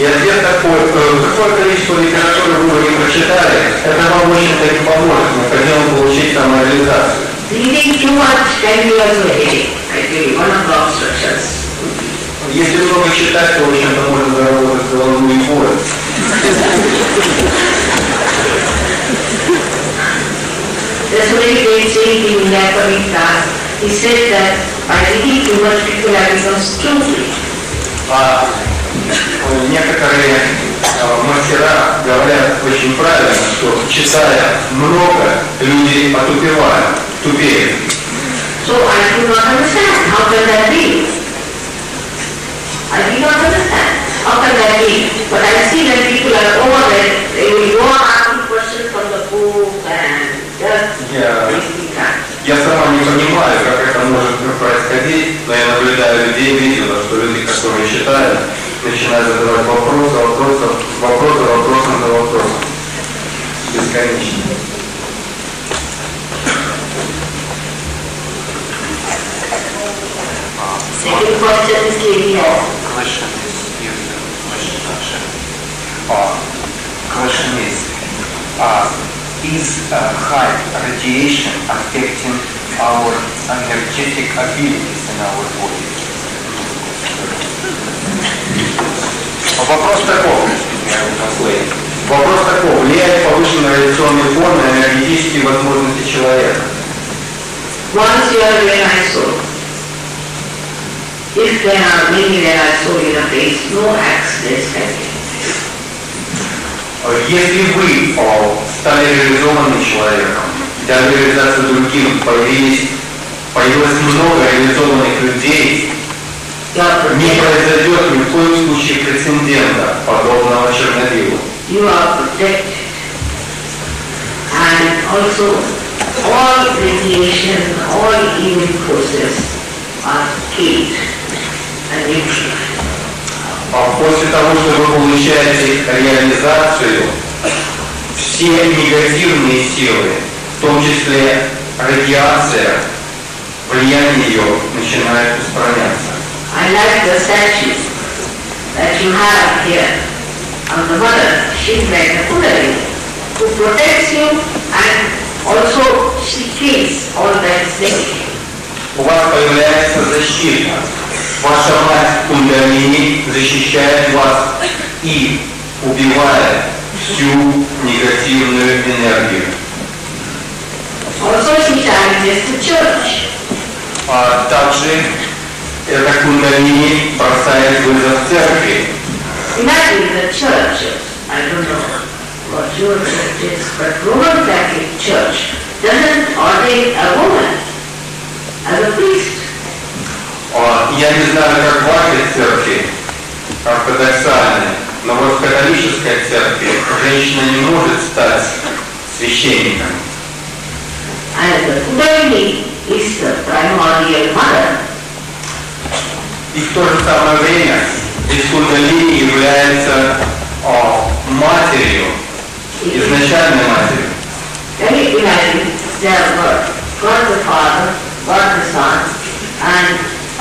И ответ такой, э, какое количество литературы вы не прочитали, это вам, в общем-то, не поможет, необходимо получить самореализацию. Reading too much can be also a headache. One of the obstructions. Если много читать, то, в общем-то, можно заработать головную боль. There's a very great saying in India, Kavita. He said that by reading too much, people have become stupid. Некоторые э, мастера говорят очень правильно, что читая много, люди отупевают, тупеют. So I do not understand. How can that be? I do not understand. How can that be? But I see that people are over it. They will go on asking questions from the book and just time. я сама не понимаю, как это может происходить, но я наблюдаю людей, видела, что люди, которые читают, начинают задавать вопросы, вопросы, вопросы, вопросом за вопросом. Бесконечно. Second question is KBS. Question is, you, question, question. Uh, question is, uh, is uh, high radiation affecting our energetic abilities in our body? Вопрос таков. Вопрос таков. Влияет повышенный радиационный фон на энергетические возможности человека? Once you are where I saw, if there are many where I saw in a place, no accidents happen. Если вы о, стали реализованным человеком, для реализации другим появились, появилось много реализованных людей, Не произойдет ни в коем случае прецедента, подобного Чернобылу. You are protected. And also, all radiation, all evil forces are killed and neutralized. А после того, что вы получаете реализацию, все негативные силы, в том числе радиация, влияние ее начинает устраняться. I like the statue that you have here. of the mother. She is like a Kundalini who protects you and also she kills all that is negative. У вас появляется защита. Ваша мать Кундалини защищает вас и убивает всю негативную энергию. Also she challenges the church. А также эта Кундалини бросает вызов церкви. А, Я не знаю, как в вашей церкви, ортодоксальной, но вот в католической церкви женщина не может стать священником. And the Kundalini is the primordial mother. И в то же самое время здесь кундалини является а, матерью, изначальной матерью.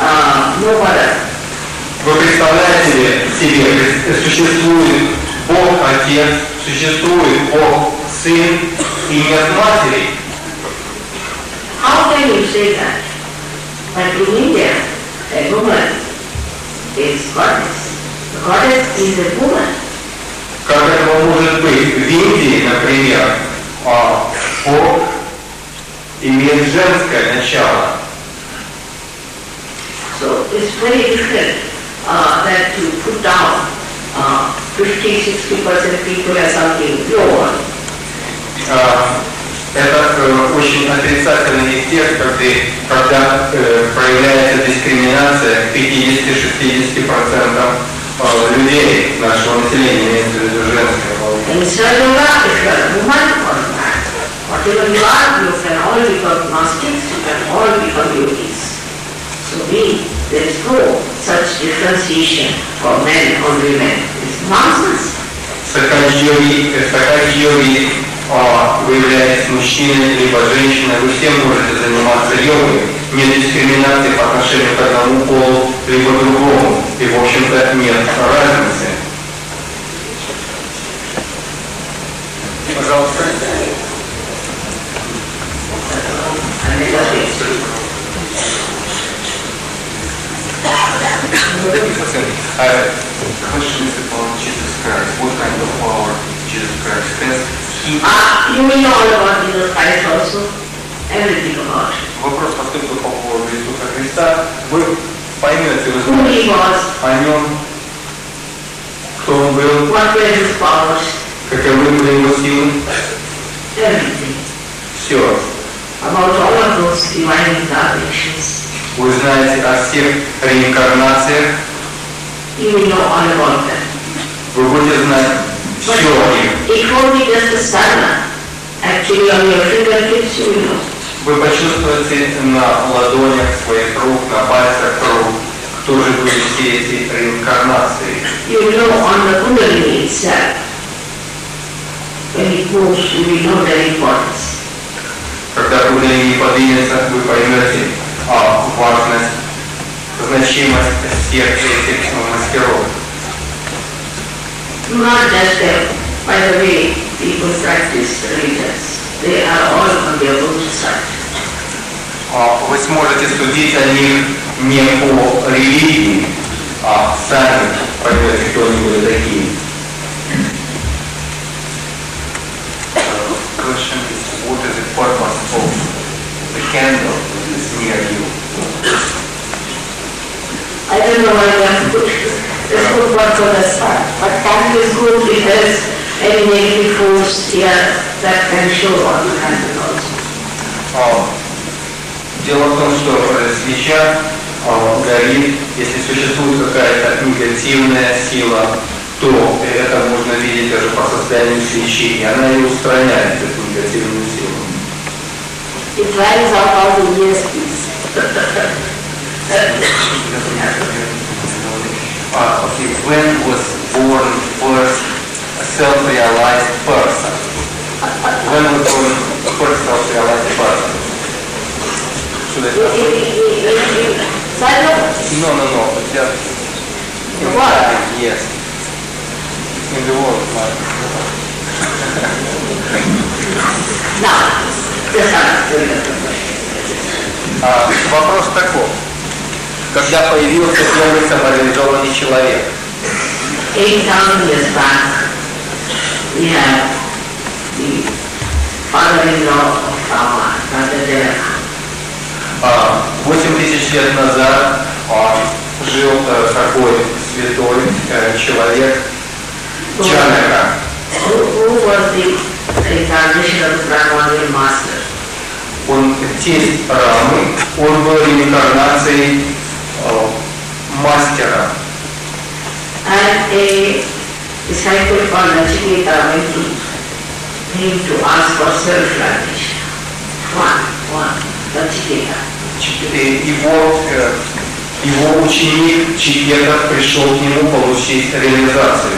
Uh. Вы представляете себе, существует Бог Отец, существует Бог Сын и нет матери. How can you say that? But in India, a woman is goddess. The goddess is a woman. Как этого может быть? В Индии, например, а, Бог имеет женское начало. So it's very difficult uh, that to put down uh, 50-60% people as something lower. А, Это э, очень отрицательный эффект, когда, когда э, проявляется дискриминация 50-60% э, людей нашего населения, имеется в виду женское yogis. So we, there is no such differentiation for men or women. It's nonsense. Сакаджи-йоги, э, сакаджи-йоги, а, вы являетесь мужчиной либо женщиной, вы все можете заниматься йогой. Нет дискриминации по отношению к одному полу либо другому. И, в общем-то, нет разницы. Пожалуйста. Question is about Jesus Christ. What kind of power Jesus Christ has? Ah, know all about Jesus Christ also. Everything about it. Вопрос поступил по поводу Иисуса Христа. Вы поймете, вы Who знаете нем, кто он был, каковы были его силы, everything. все. About all of those divine incarnations. Вы знаете о всех реинкарнациях, You know all about them. вы будете знать все о них. it won't be just a sadhana. Actually on your fingertips you will know. Вы почувствуете на ладонях своих рук, на пальцах рук, кто же были все эти реинкарнации. You know on the kundalini itself. When it moves, you will know their importance. Когда кундалини поднимется, вы поймете а, важность, значимость всех этих мастеров. Not just them. By the way, people practice religions. They are all on their own side. А, Вы сможете судить о них не по религии, а сами поймете, кто они были такие. Question is, what is the purpose of the candle that is near you? I don't know why they have put this put one for the sun, but candle is good there's any negative force here that can show on the candle also. Дело в том, что э, свеча а, горит, если существует какая-то негативная сила, то это можно видеть даже по состоянию свечи, и она и устраняет эту негативную силу. It dries out all the years, please. Uh, okay, when was born first a self-realized person? When was born the first self-realized person? Should I start? Silence. No, no, no. Just What? yes. in the world, Mark. Now, just answer the question. А, вопрос такой. Когда появился первый самореализованный человек, 8,000 years back, we have the father-in-law of Rama, Brother Devaka. а, 8 тысяч лет назад а, жил э, такой святой э, человек master? Он тесть Рамы, он был реинкарнацией мастера. And a disciple called Nachiketa went to him to ask for self-realization. One, one, Nachiketa. Ч- И его, э, его ученик Чикета пришел к нему получить реализацию.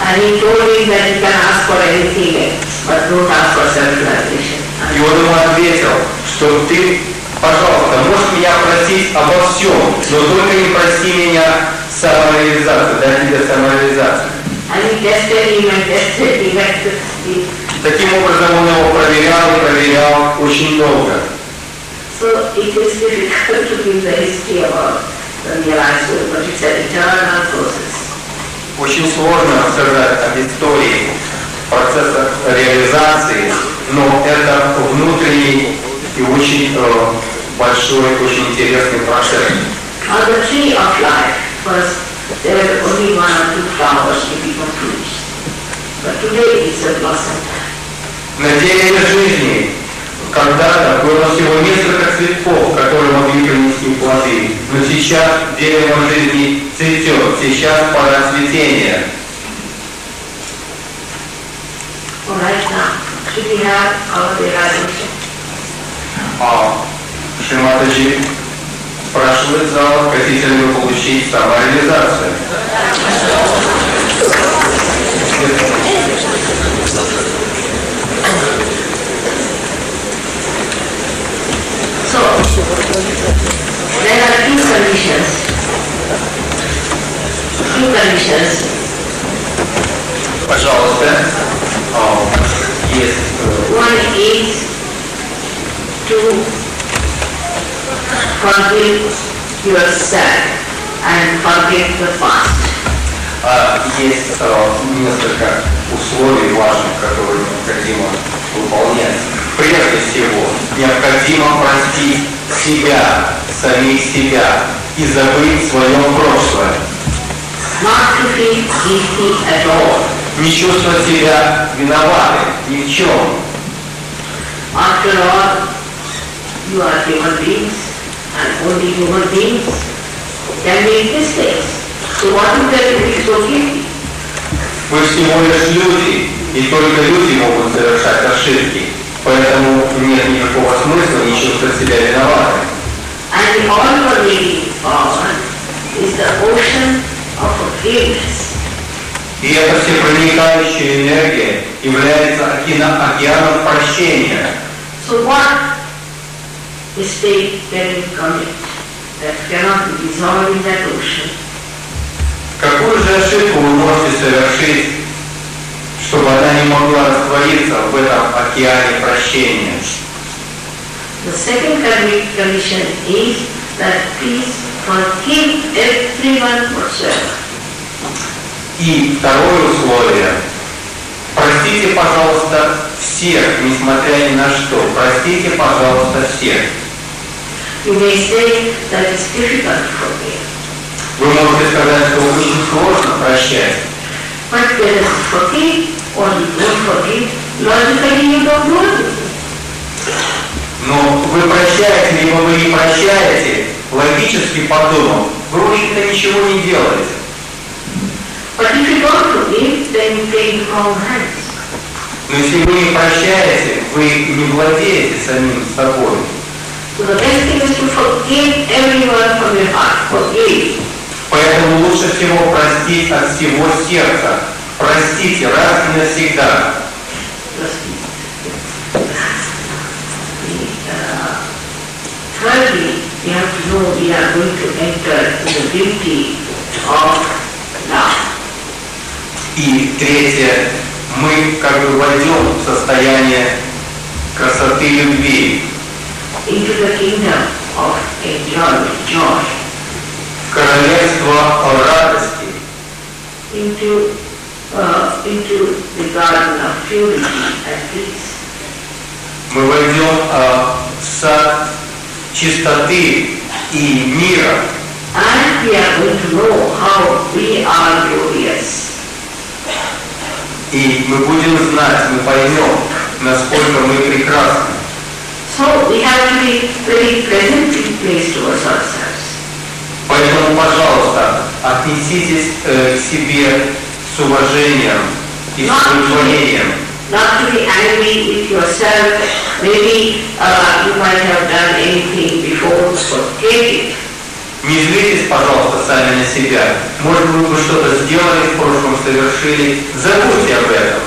And he told him that you can ask for anything else, but don't ask for self-realization. И он ему ответил, что ты, пожалуйста, можешь меня просить обо всем, но только не проси меня самореализацию, дай тебе самореализацию. Таким образом он его проверял и проверял очень долго. So it is difficult to give the history about the realized soul, but it's an eternal process. Очень сложно рассказать об истории процесса реализации, но это внутренний и очень э, большой, очень интересный процесс. On the tree of life, first there were only one or two flowers to become fruits. But today it's a blossom. На дереве жизни когда-то было всего несколько цветков, которые могли принести плоды. Но сейчас дерево жизни цветет, сейчас пора цветения. All right now, should we have our realization? А Шриматаджи спрашивает зал, хотите ли вы получить самореализацию? So, there are two conditions. Two conditions. Пожалуйста. Есть э, One is to forgive yourself and forget the past. А, есть э, несколько условий важных, которые необходимо выполнять. Прежде всего, необходимо простить себя, самих себя и забыть свое прошлое. Not to feel guilty at all. Не чувствовать себя виноватым ни в чем. After all, you are human beings and only human beings can make mistakes. So what you can be so guilty? Вы всего лишь люди, и только люди могут совершать ошибки. Поэтому нет никакого смысла не чувствовать себя виноватым. And the all-pervading power is the ocean of forgiveness. И эта всепроникающая энергия является океаном прощения. So what mistake can you commit that cannot be dissolved in that ocean? Какую же ошибку вы можете совершить, чтобы она не могла раствориться в этом океане прощения? The second condi- condition is that please forgive everyone whatsoever. И второе условие. Простите, пожалуйста, всех, несмотря ни на что. Простите, пожалуйста, всех. Вы можете сказать, что очень сложно прощать. Но вы прощаете, либо вы не прощаете, логически подумав, вы, в общем-то, ничего не делаете. But if you don't forgive, then you play in wrong hands. Но если вы не прощаете, вы не владеете самим собой. Поэтому лучше всего простить от всего сердца. Простите раз и навсегда. Uh. И третье, мы как бы войдем в состояние красоты любви, into the kingdom of enjoyment, joy, в королевство радости, into, uh, into the garden of purity and peace. мы войдем а, в сад чистоты и мира, And we are going to know how we are glorious. и мы будем знать, мы поймем, насколько мы прекрасны. So we have to be very pleasantly placed towards ourselves. Поэтому, пожалуйста, отнеситесь э, к себе с уважением и с удовлетворением. Not to be angry with yourself. Maybe uh, you might have done anything before, forget it. Не злитесь, пожалуйста, сами на себя. Может быть, вы что-то сделали в прошлом, совершили. Забудьте об этом.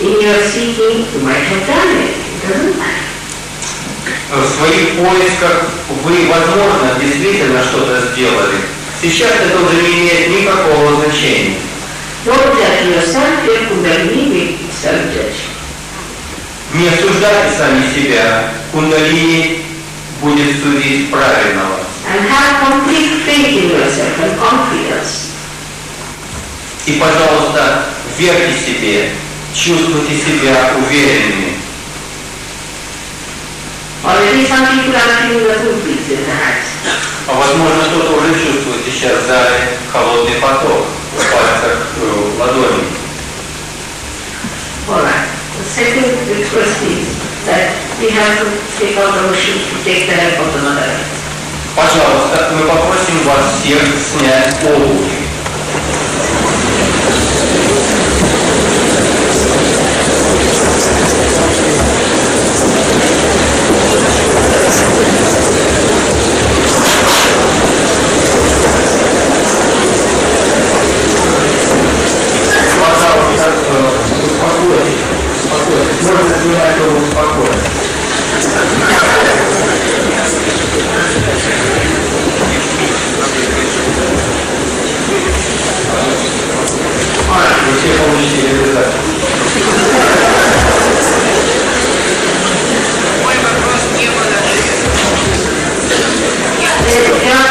In your seeking, you might have done it. В своих поисках вы, возможно, действительно что-то сделали. Сейчас это уже не имеет никакого значения. Don't judge yourself, your kundalini will self-judge. Не осуждайте сами себя. Кундалини будет судить правильного. And have complete faith in yourself and confidence. И, пожалуйста, верьте себе, чувствуйте себя уверенными. Already some people are feeling the cookies in the hands. А возможно, кто-то уже чувствует сейчас зале холодный поток в пальцах э, ладони. Alright. The second request is that we have to take out our shoes to take the help of the Mother Earth. Пожалуйста, мы попросим вас всех снять обувь. Вы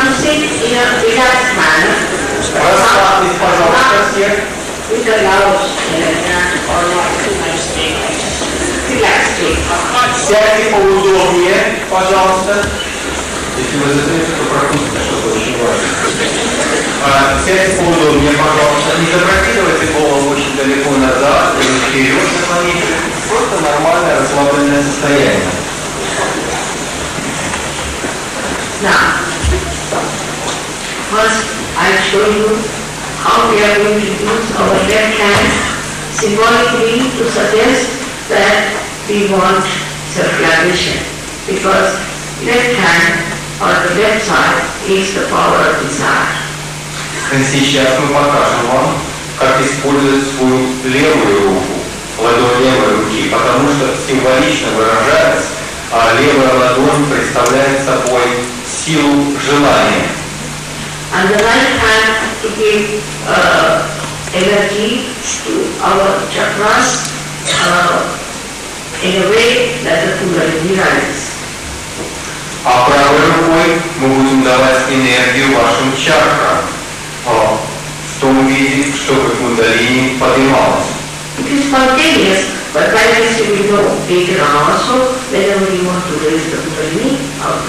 to sit in a relaxed manner. Расслабьтесь, пожалуйста, все. With a Сядьте поудобнее, пожалуйста. Если вы заметите, то пропустите что-то очень важное. А, сядьте поудобнее, пожалуйста. Не запрокидывайте голову очень далеко назад или вперед наклоните. Просто нормальное расслабленное состояние. Now, first I'll show you how we are going to use our left hand symbolically to suggest that we want self-realization because left hand or the left side is the power of desire. Сейчас мы покажем вам, как использовать свою левую руку, ладонь левой руки, потому что символично выражаясь, а левая ладонь представляет собой силу желания. And the right hand to give uh, energy to our chakras uh, in a way that the Kundalini rises. А правой рукой мы будем давать энергию вашим чакрам в том виде, чтобы кундалини поднималась. It is spontaneous, but by this we know later on also whenever we want to raise the Kundalini out.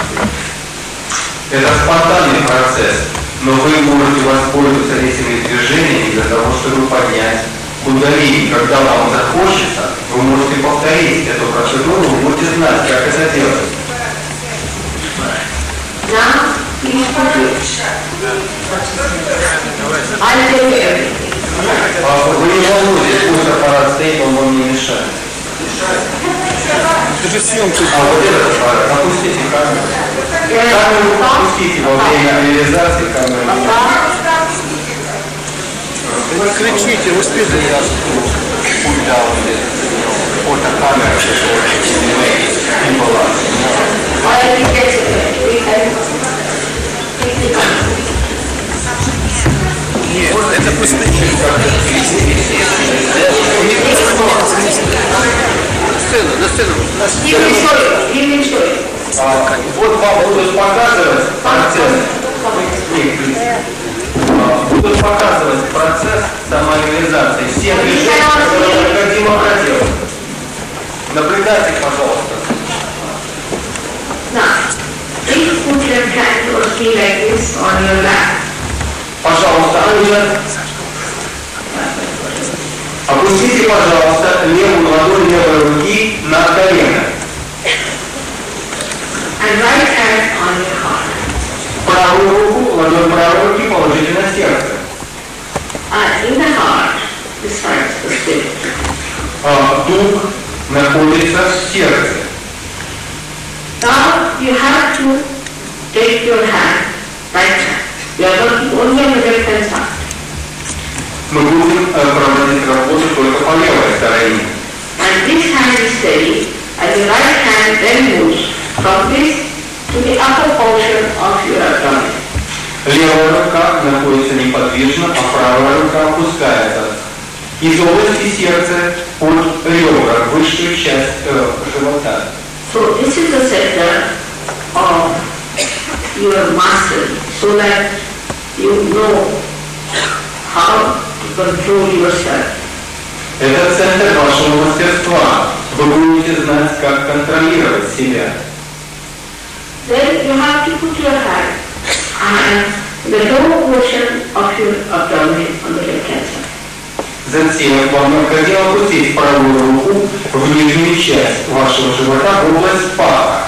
Это спонтанный процесс, но вы можете воспользоваться этими движениями для того, чтобы поднять кундалини. Когда вам захочется, вы можете повторить эту процедуру, вы будете знать, как это делать. Now, you everything. А Вы не волнуйтесь, пусть аппарат стоит, он вам не мешает. Это же съемки. А вот этот аппарат, опустите камеру. Камеру опустите во время реализации камеры. Вы кричите, вы спите. Put down the photocamera before people are. Can take it. Нет, Это пустыня. На сцену, на сцену. Give me story, give me story. А, Вот вам будут показывать процесс. Будут показывать процесс самореализации всех движений, которые необходимо проделать. Наблюдайте, пожалуйста. Now, please put your hand or feel like this on your lap. Пожалуйста. Опустите, пожалуйста, левую ладонь левой руки на колено. And right hand on your heart. Правую руку, ладонь правой руки положите на сердце. And in the heart resides the spirit. А, Дух находится в сердце. Now you have to take your hand, right hand. You are working only on the left hand side. Мы будем э, проводить работу только по левой стороне. And this hand is steady, and the right hand then moves from this to the upper portion of your abdomen. Левая рука находится неподвижно, а правая рука опускается из области сердца под ребра, высшую часть э, живота. So this is the center of your mastery, so that you know how to control yourself. Это центр вашего мастерства. Вы будете знать, как контролировать себя. Then you have to put your hand Затем вам необходимо опустить правую руку в нижнюю часть вашего живота в область паха.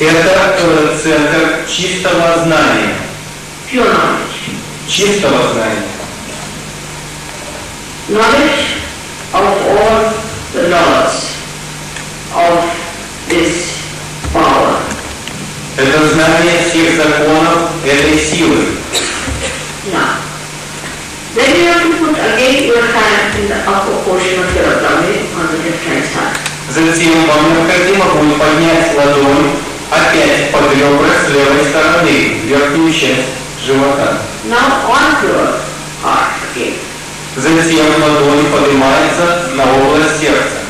Это э, центр чистого знания. Чистого знания. Knowledge of all the laws of this. Это знание всех законов этой силы. Now, then you have to put again your hand in the upper portion of your abdomen on the left hand side. Затем вам необходимо будет поднять ладонь опять под ребра с левой стороны, верхнюю часть живота. Now on your heart again. Затем ладонь поднимается на область сердца.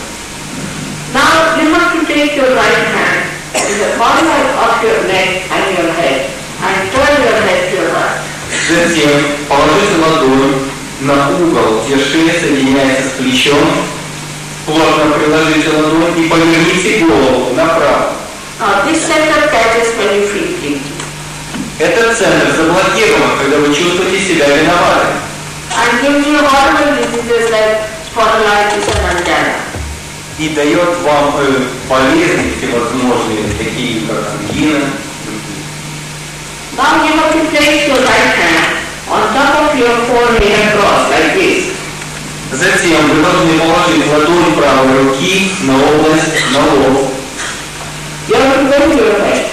Now you have to take your right hand in the corner of your neck and your head and turn your head to your right. Затем положите ладонь на угол, где шея соединяется с плечом. Плотно приложите ладонь и поверните голову направо. Now this center catches when you feel guilty. Этот центр заблокирован, когда вы чувствуете себя виноватым. And you horrible diseases like spondylitis and angina. И дает вам э, болезни всевозможные, такие как ангина. Now you have to place your right hand on top of your forehead cross like this. Затем вы должны положить ладонь правой руки на область, на лоб. You have to bend your head.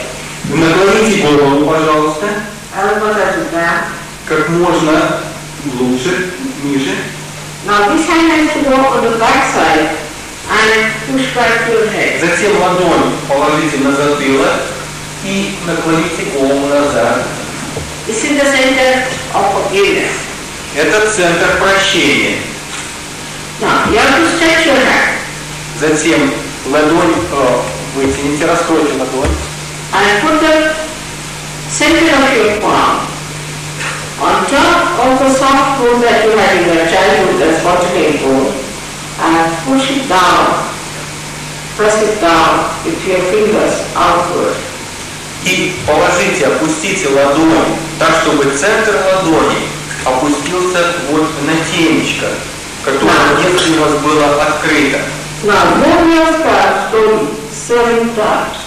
Наклоните голову, пожалуйста, Elbows to back. как можно глубже, ниже. Now this hand has to go on the back side and push back your head. Затем ладонь положите на затылок и наклоните голову назад. Это центр прощения. You Затем ладонь э, вытяните, раскройте ладонь. and put the center of your palm on top of the soft bone that you had in your childhood, the spontaneous bone, and push it down, press it down with your fingers outward. И положите, опустите ладонь так, чтобы центр ладони опустился вот на темечко, которое детстве у вас было открыто. Now move your scalp slowly, seven times.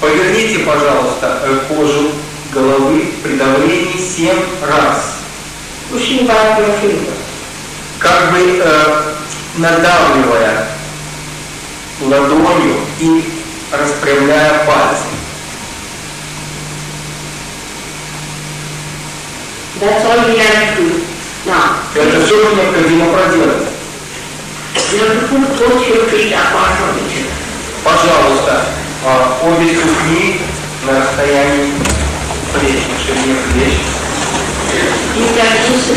Поверните, пожалуйста, э, кожу головы при давлении 7 раз. pushing back your fingers. Как бы э, надавливая ладонью и распрямляя пальцы. That's all we have to do. Now. Это все, что необходимо проделать. Пожалуйста, а, обе ступни на расстоянии плеч, на ширине плеч. You can use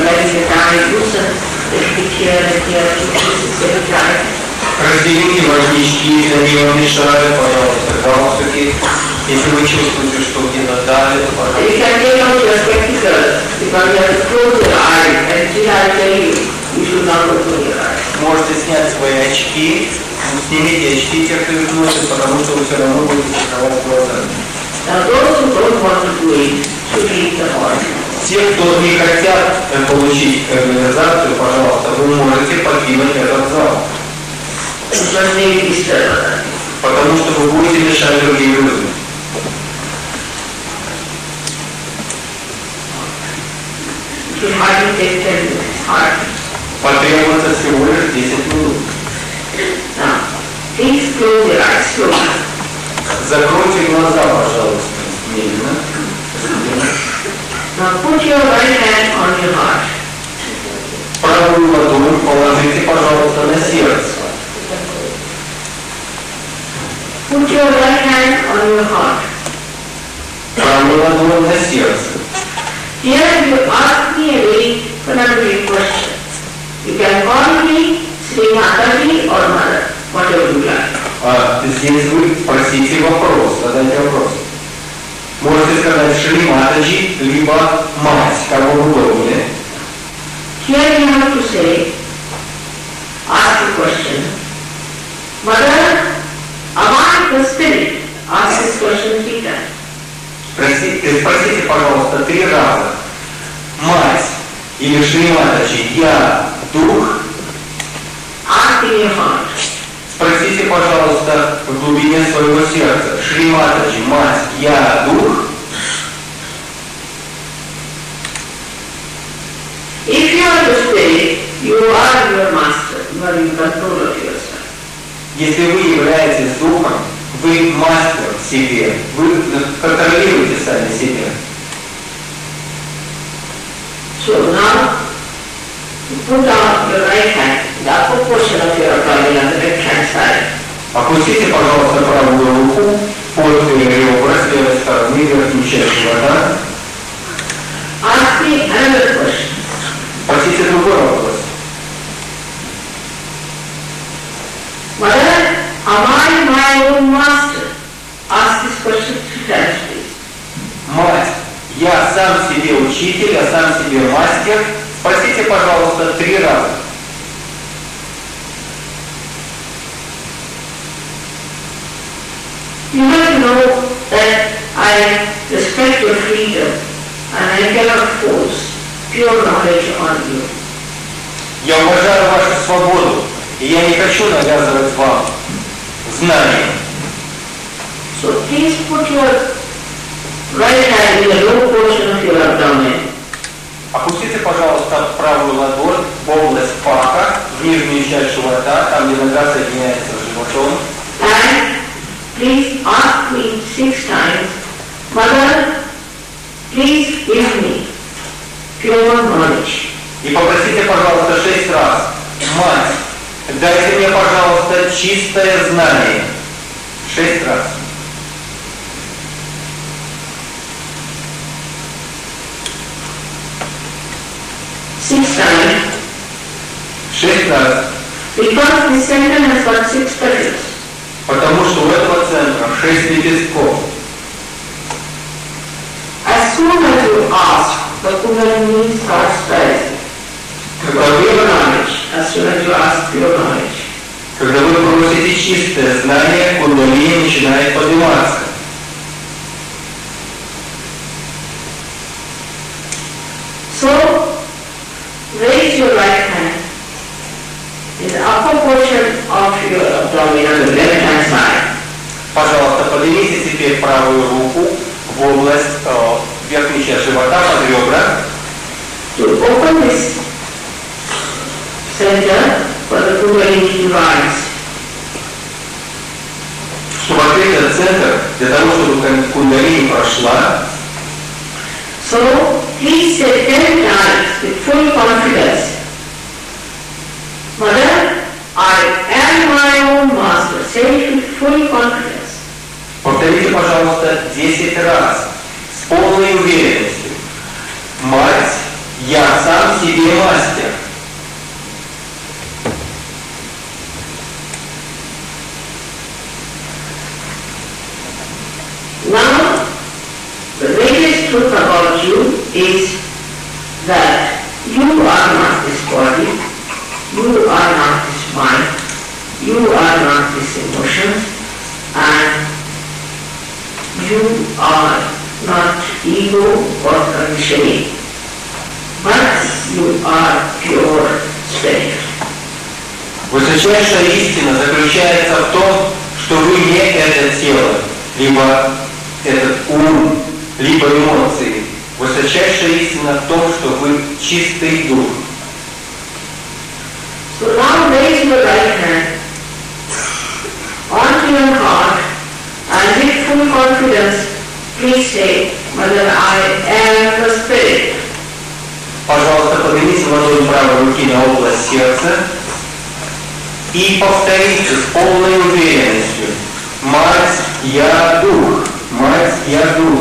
являющие данные Иисуса, Разделите важнички и вам мешают, пожалуйста, галстуки. Если вы чувствуете, что где-то давит, пожалуйста. Можете снять свои очки, снимите очки, те, кто их носит, потому что вы все равно будете закрывать глаза. Now those who don't want to do it should leave the heart. Те, кто не хотят э, получить организацию, пожалуйста, вы можете покинуть этот зал, потому что вы будете мешать другим людям. Потребуется всего лишь 10 минут. Закройте глаза, пожалуйста. Now put your right hand on your heart. Правую ладонь положите, пожалуйста, на сердце. Put your right hand on your heart. Правую ладонь на сердце. Here you ask me a very conundrum question. You can call me Sri Mataji or Mother, whatever you like. А здесь вы спросите вопрос, задайте вопрос. Можете сказать Шри Матаджи, либо мать, как вам удобнее. Here you have to say, ask the question, Mother, am I the spirit? Ask this question three times. Спросите, спросите, пожалуйста, три раза. Мать или Шри Матаджи, я дух? Ask in your heart. Спросите, пожалуйста, в глубине своего сердца. Шри Матаджи, мать, я дух? If you are spirit, you are your master. You are in control of yourself. Если вы являетесь духом, вы мастер себе, вы контролируете сами себя. So now, you put out your right hand, the upper portion of your body on the left hand side. Опустите, пожалуйста, правую руку под ребра с левой стороны, верхнюю часть живота. Ask me another question. Спросите другой вопрос. Mother, am I my own master? Ask this question times, please. Мать, я сам себе учитель, я сам себе мастер. Спросите, пожалуйста, три раза. You have to know that I respect your freedom and I cannot force Я уважаю вашу свободу, и я не хочу навязывать вам знания. So please put your right hand in the low portion of your abdomen. Опустите, пожалуйста, правую ладонь в область паха, в нижнюю часть живота, там, где нога соединяется с животом. And please ask me six times, Mother, please give me pure knowledge. И попросите, пожалуйста, шесть раз. Мать, дайте мне, пожалуйста, чистое знание. Шесть раз. Times. Шесть раз. Center has got six petals. Потому что у этого центра шесть лепестков. As soon as you ask, the Kundalini starts rising. Когда Pure вы, knowledge. As soon as you ask pure knowledge. когда вы просите чистое знание, кундалини начинает подниматься. So, raise your right hand in the upper portion of your abdomen on the left hand side. Пожалуйста, поднимите теперь правую руку в область э, верхней части живота под ребра. To open this center for the Kundalini rise. чтобы открыть этот центр, для того, чтобы кун- кундалини прошла, So, please say ten times with full confidence. Mother, I am my own master. Say it with full confidence. повторите, пожалуйста, 10 раз полной уверенностью. Мать, я сам себе мастер. Now, the greatest truth about you is that you are not this body, you are not this mind, you are not these emotions, and you are not ego or conditioning, but you are pure spirit. Высочайшая истина заключается в том, что вы не это тело, либо этот ум, либо эмоции. Высочайшая истина в том, что вы чистый дух. So now raise your right hand onto your heart and with full confidence, say, Mother, I am. Пожалуйста, поднимите ладонь правой руки на область сердца и повторите с полной уверенностью. Мать, я дух. Мать, я дух.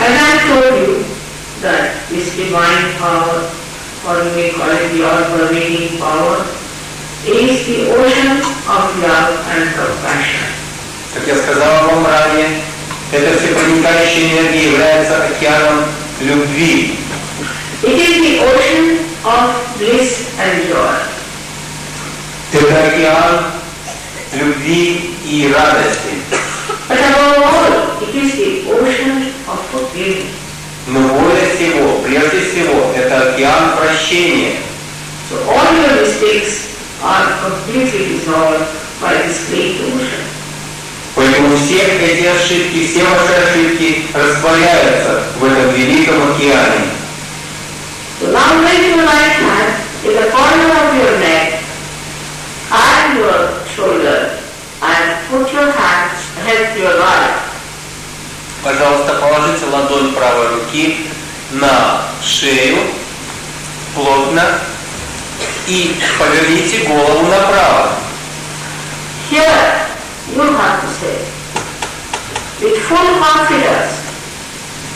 As I told you, that this divine power, or you may call it the all-pervading power, is the ocean of love and compassion. Как я сказал вам ранее, эта всепроникающая энергия является океаном любви. It is the ocean of bliss and joy. Это океан любви и радости. But above all, it is the ocean of forgiving. Но более всего, прежде всего, это океан прощения. So all your mistakes are completely dissolved by this great ocean. Поэтому все эти ошибки, все ваши ошибки растворяются в этом великом океане. So now raise your right hand in the corner of your neck and your shoulder and put your hands against your right. Пожалуйста, положите ладонь правой руки на шею плотно и поверните голову направо. Here you have to say, with full confidence,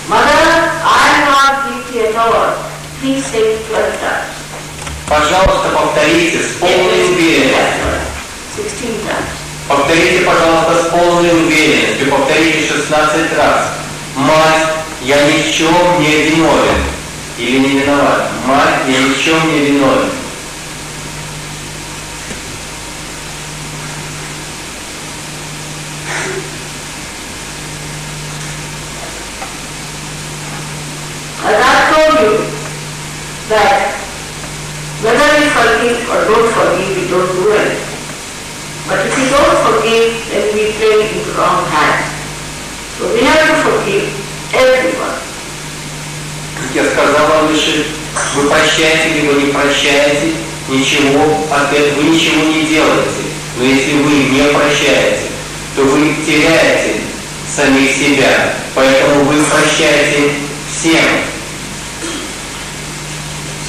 Mother, I am not guilty at all. Please say it 12 times. Пожалуйста, повторите с полной уверенностью. 16 times. Повторите, пожалуйста, с полной уверенностью. Повторите 16 раз. Мать, я ни в чем не виновен. Или не виноват. Мать, я ни в чем не виновен. That whether we forgive or don't forgive, we don't do it. But if we don't forgive, then we play into wrong hands. So we have to forgive everyone. Я сказала выше, вы прощаете либо не прощаете, ничего, ответ вы ничего не делаете. Но если вы не прощаете, то вы теряете самих себя. Поэтому вы прощаете всем.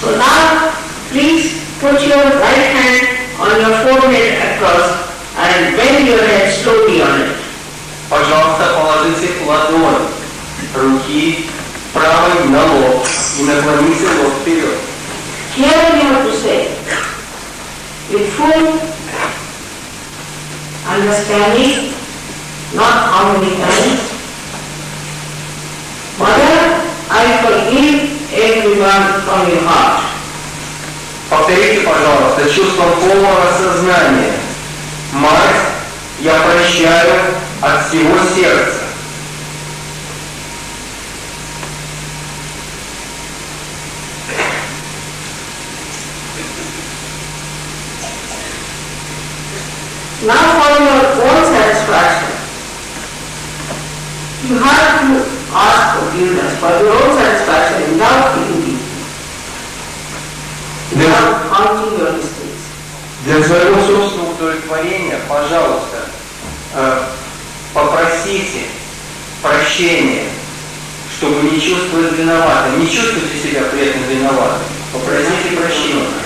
So now, please put your right hand on your forehead across and bend your head slowly on it. Пожалуйста, положите ладонь руки правой на лоб и наклоните лоб вперед. Here you have to say, with full understanding, not how many times, Mother, I forgive everyone from your heart. Повторите, пожалуйста, чувством полного сознания. Мать, я прощаю от всего сердца. Now for your own satisfaction, you have to ask forgiveness for your own satisfaction without feeling guilty, without counting your mistakes. Для своего собственного удовлетворения, пожалуйста, э, попросите прощения, чтобы не чувствовать виноватым. Не чувствуйте себя при этом виноватым. Попросите прощения.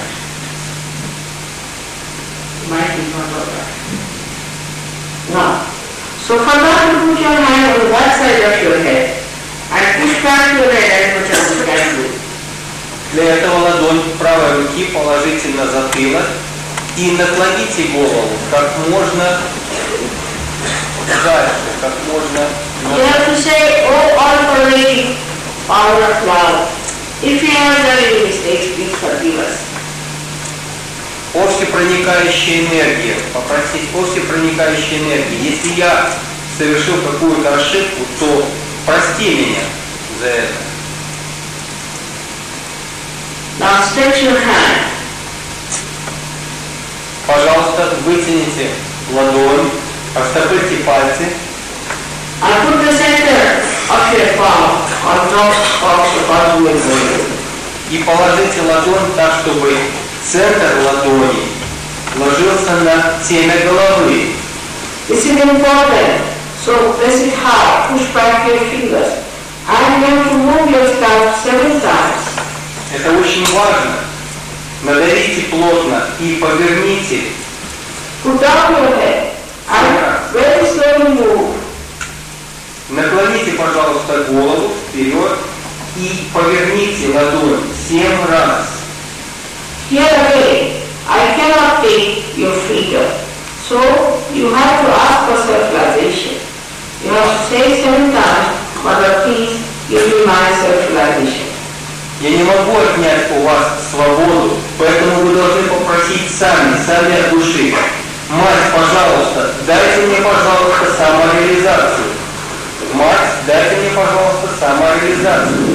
might be that. Now, so for that you put your hand on that side of your head and push back your head as much as you can do. Для этого ладонь правой руки положите на затылок и наклоните голову как можно дальше, как можно You have to say, oh all-pervading power of love. If we have done any mistakes, please forgive us. О всепроникающей энергии, попросить о всепроникающей энергии. Если я совершил какую-то ошибку, то прости меня за это. Now stretch your hand. Пожалуйста, вытяните ладонь, растопырьте пальцы and put the center of your palm on top of the bottom of the body. и положите ладонь так, чтобы центр ладони ложился на темя головы. This is important. So press it hard, push back your fingers. And you have to move your scalp several times. Это очень важно. Надавите плотно и поверните. Put down your head and very slowly move. Наклоните, пожалуйста, голову вперед и поверните ладонь семь раз. Here again, I cannot take your freedom. So you have to ask for self-realization. You have to say seven times, Mother, please give me my self-realization. Я не могу отнять у вас свободу, поэтому вы должны попросить сами, сами от души. Мать, пожалуйста, дайте мне, пожалуйста, самореализацию. Мать, дайте мне, пожалуйста, самореализацию.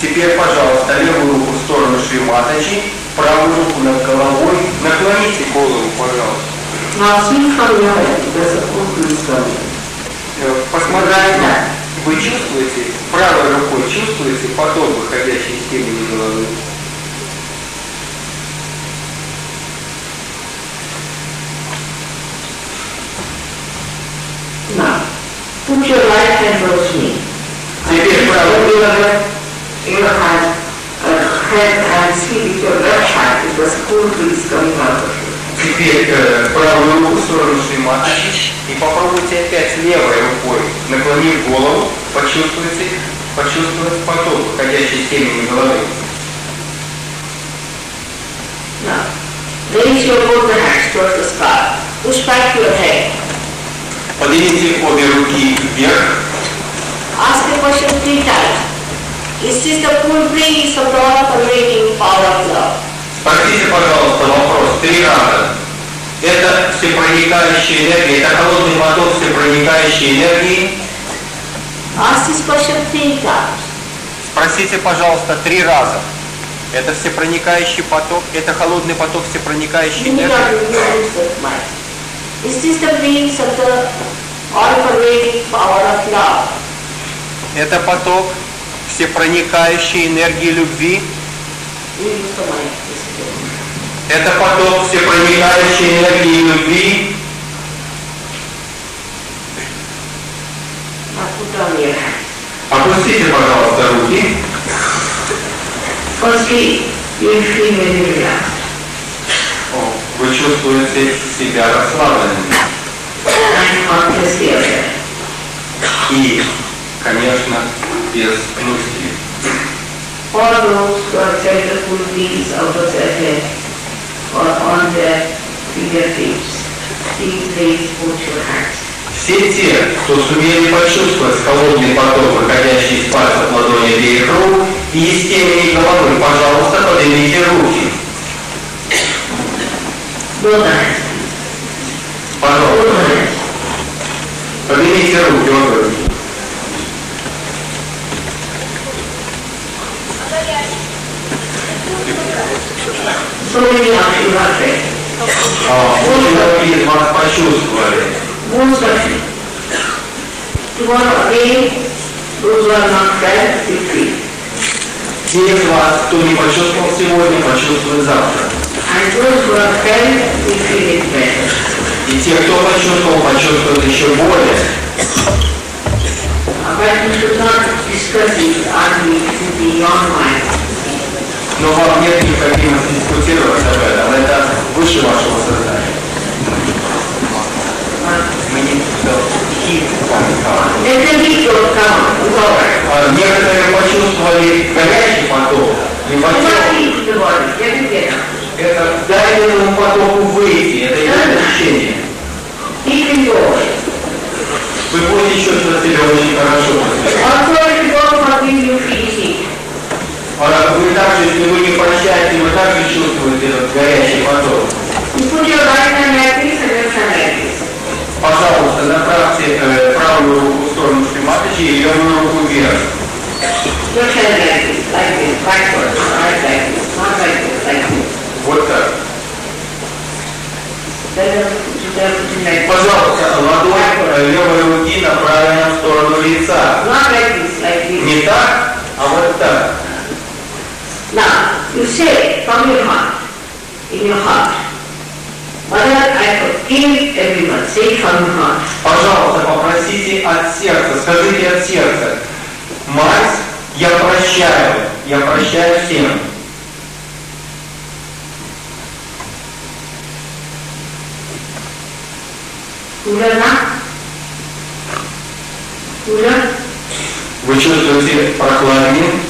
Теперь, пожалуйста, левую руку в сторону Шриматаджи, правую руку над головой. Наклоните голову, пожалуйста. Breeze coming. Э, Посмотрите, вы чувствуете, правой рукой чувствуете поток, выходящий из темени головы? Now, put your right hand towards me. Head and your left hand, cool breeze coming out of you. Теперь э, правую руку в сторону Шриматаджи и попробуйте опять левой рукой, наклонив голову, почувствуйте, почувствовать поток, выходящий из темени головы. Now, raise your both hands towards the sky. Push back your head. Поднимите обе руки вверх. Ask the question three times. Is this the full breeze of the all-pervading power of love? Спросите, пожалуйста, вопрос три раза. Это всепроникающая энергия, это холодный поток всепроникающей энергии. Ask this question three times. Спросите, пожалуйста, три раза. Это всепроникающий поток, это холодный поток всепроникающей энергии. Is this the breeze of the all pervading power of love. Это поток всепроникающей энергии любви. Это поток всепроникающей энергии любви. Hands. Опустите, пожалуйста, руки. Relaxed. О, Вы чувствуете себя aware. И, конечно, без мысли. All those who have felt the full peace out of their head or on their fingertips, please raise both your hands. Все те, кто сумели почувствовать холодный поток, выходящий из пальцев ладони обеих рук, и из темени головы, пожалуйста, поднимите руки. Пожалуйста, поднимите руки, обе are felt. А, многие из вас почувствовали. Are not felt, will feel. Те из вас, кто не почувствовал сегодня, почувствует завтра. And those who are felt, will feel it better. И те, кто почувствовал, почувствуют еще более. Uh, But you should not discuss it arguing in your mind. Но вам нет необходимости дискутировать об этом. Это выше вашего сознания. It's all right. А Некоторые почувствовали горячий поток. Up. Это дай этому потоку выйти. Это его ощущение. Going. Вы будете чувствовать себя очень хорошо. после этого. Also, if you don't forgive, you feel heat. А Вы также, если вы не прощаете, вы также чувствуете этот горячий поток. This. Пожалуйста, направьте э, правую руку в сторону Шриматичи и левую руку вверх. Вот так. Пожалуйста, ладонь э, левой руки направлена в сторону лица. This. Не так, а вот так. Now, you say from your heart, in your heart, Mother, I forgive everyone. Say from your heart. Пожалуйста, попросите от сердца, скажите от сердца. Мать, я прощаю, я прощаю всем. Now? Cooler? Вы чувствуете прохладнее? Hmm, better. Now see on your head if it is cooler.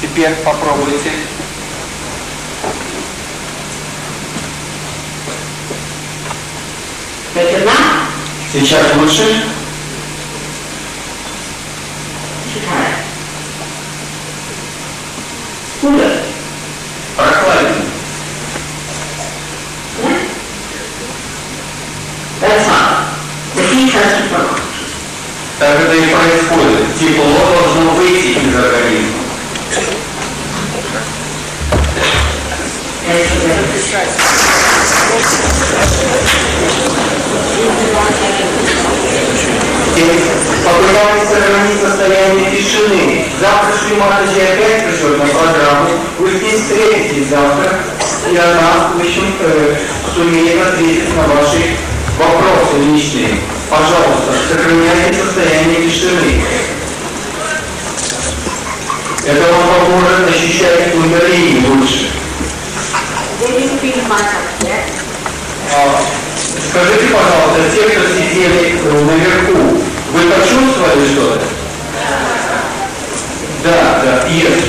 Теперь попробуйте. Сейчас лучше? Прохладнее. That's all. The heat has to come out. Так это и происходит. Тепло должно выйти из организма. Попытайтесь сохранить состояние тишины. Завтра Шриматаджи опять придет на программу. Вы ней встретитесь завтра. И она, в общем, э, сумеет ответить на ваши вопросы личные. Пожалуйста, сохраняйте состояние тишины. Это вам поможет ощущать кундалини лучше. А, Скажите, пожалуйста, те, кто сидели э, наверху, вы почувствовали что-то? Да, да, yes,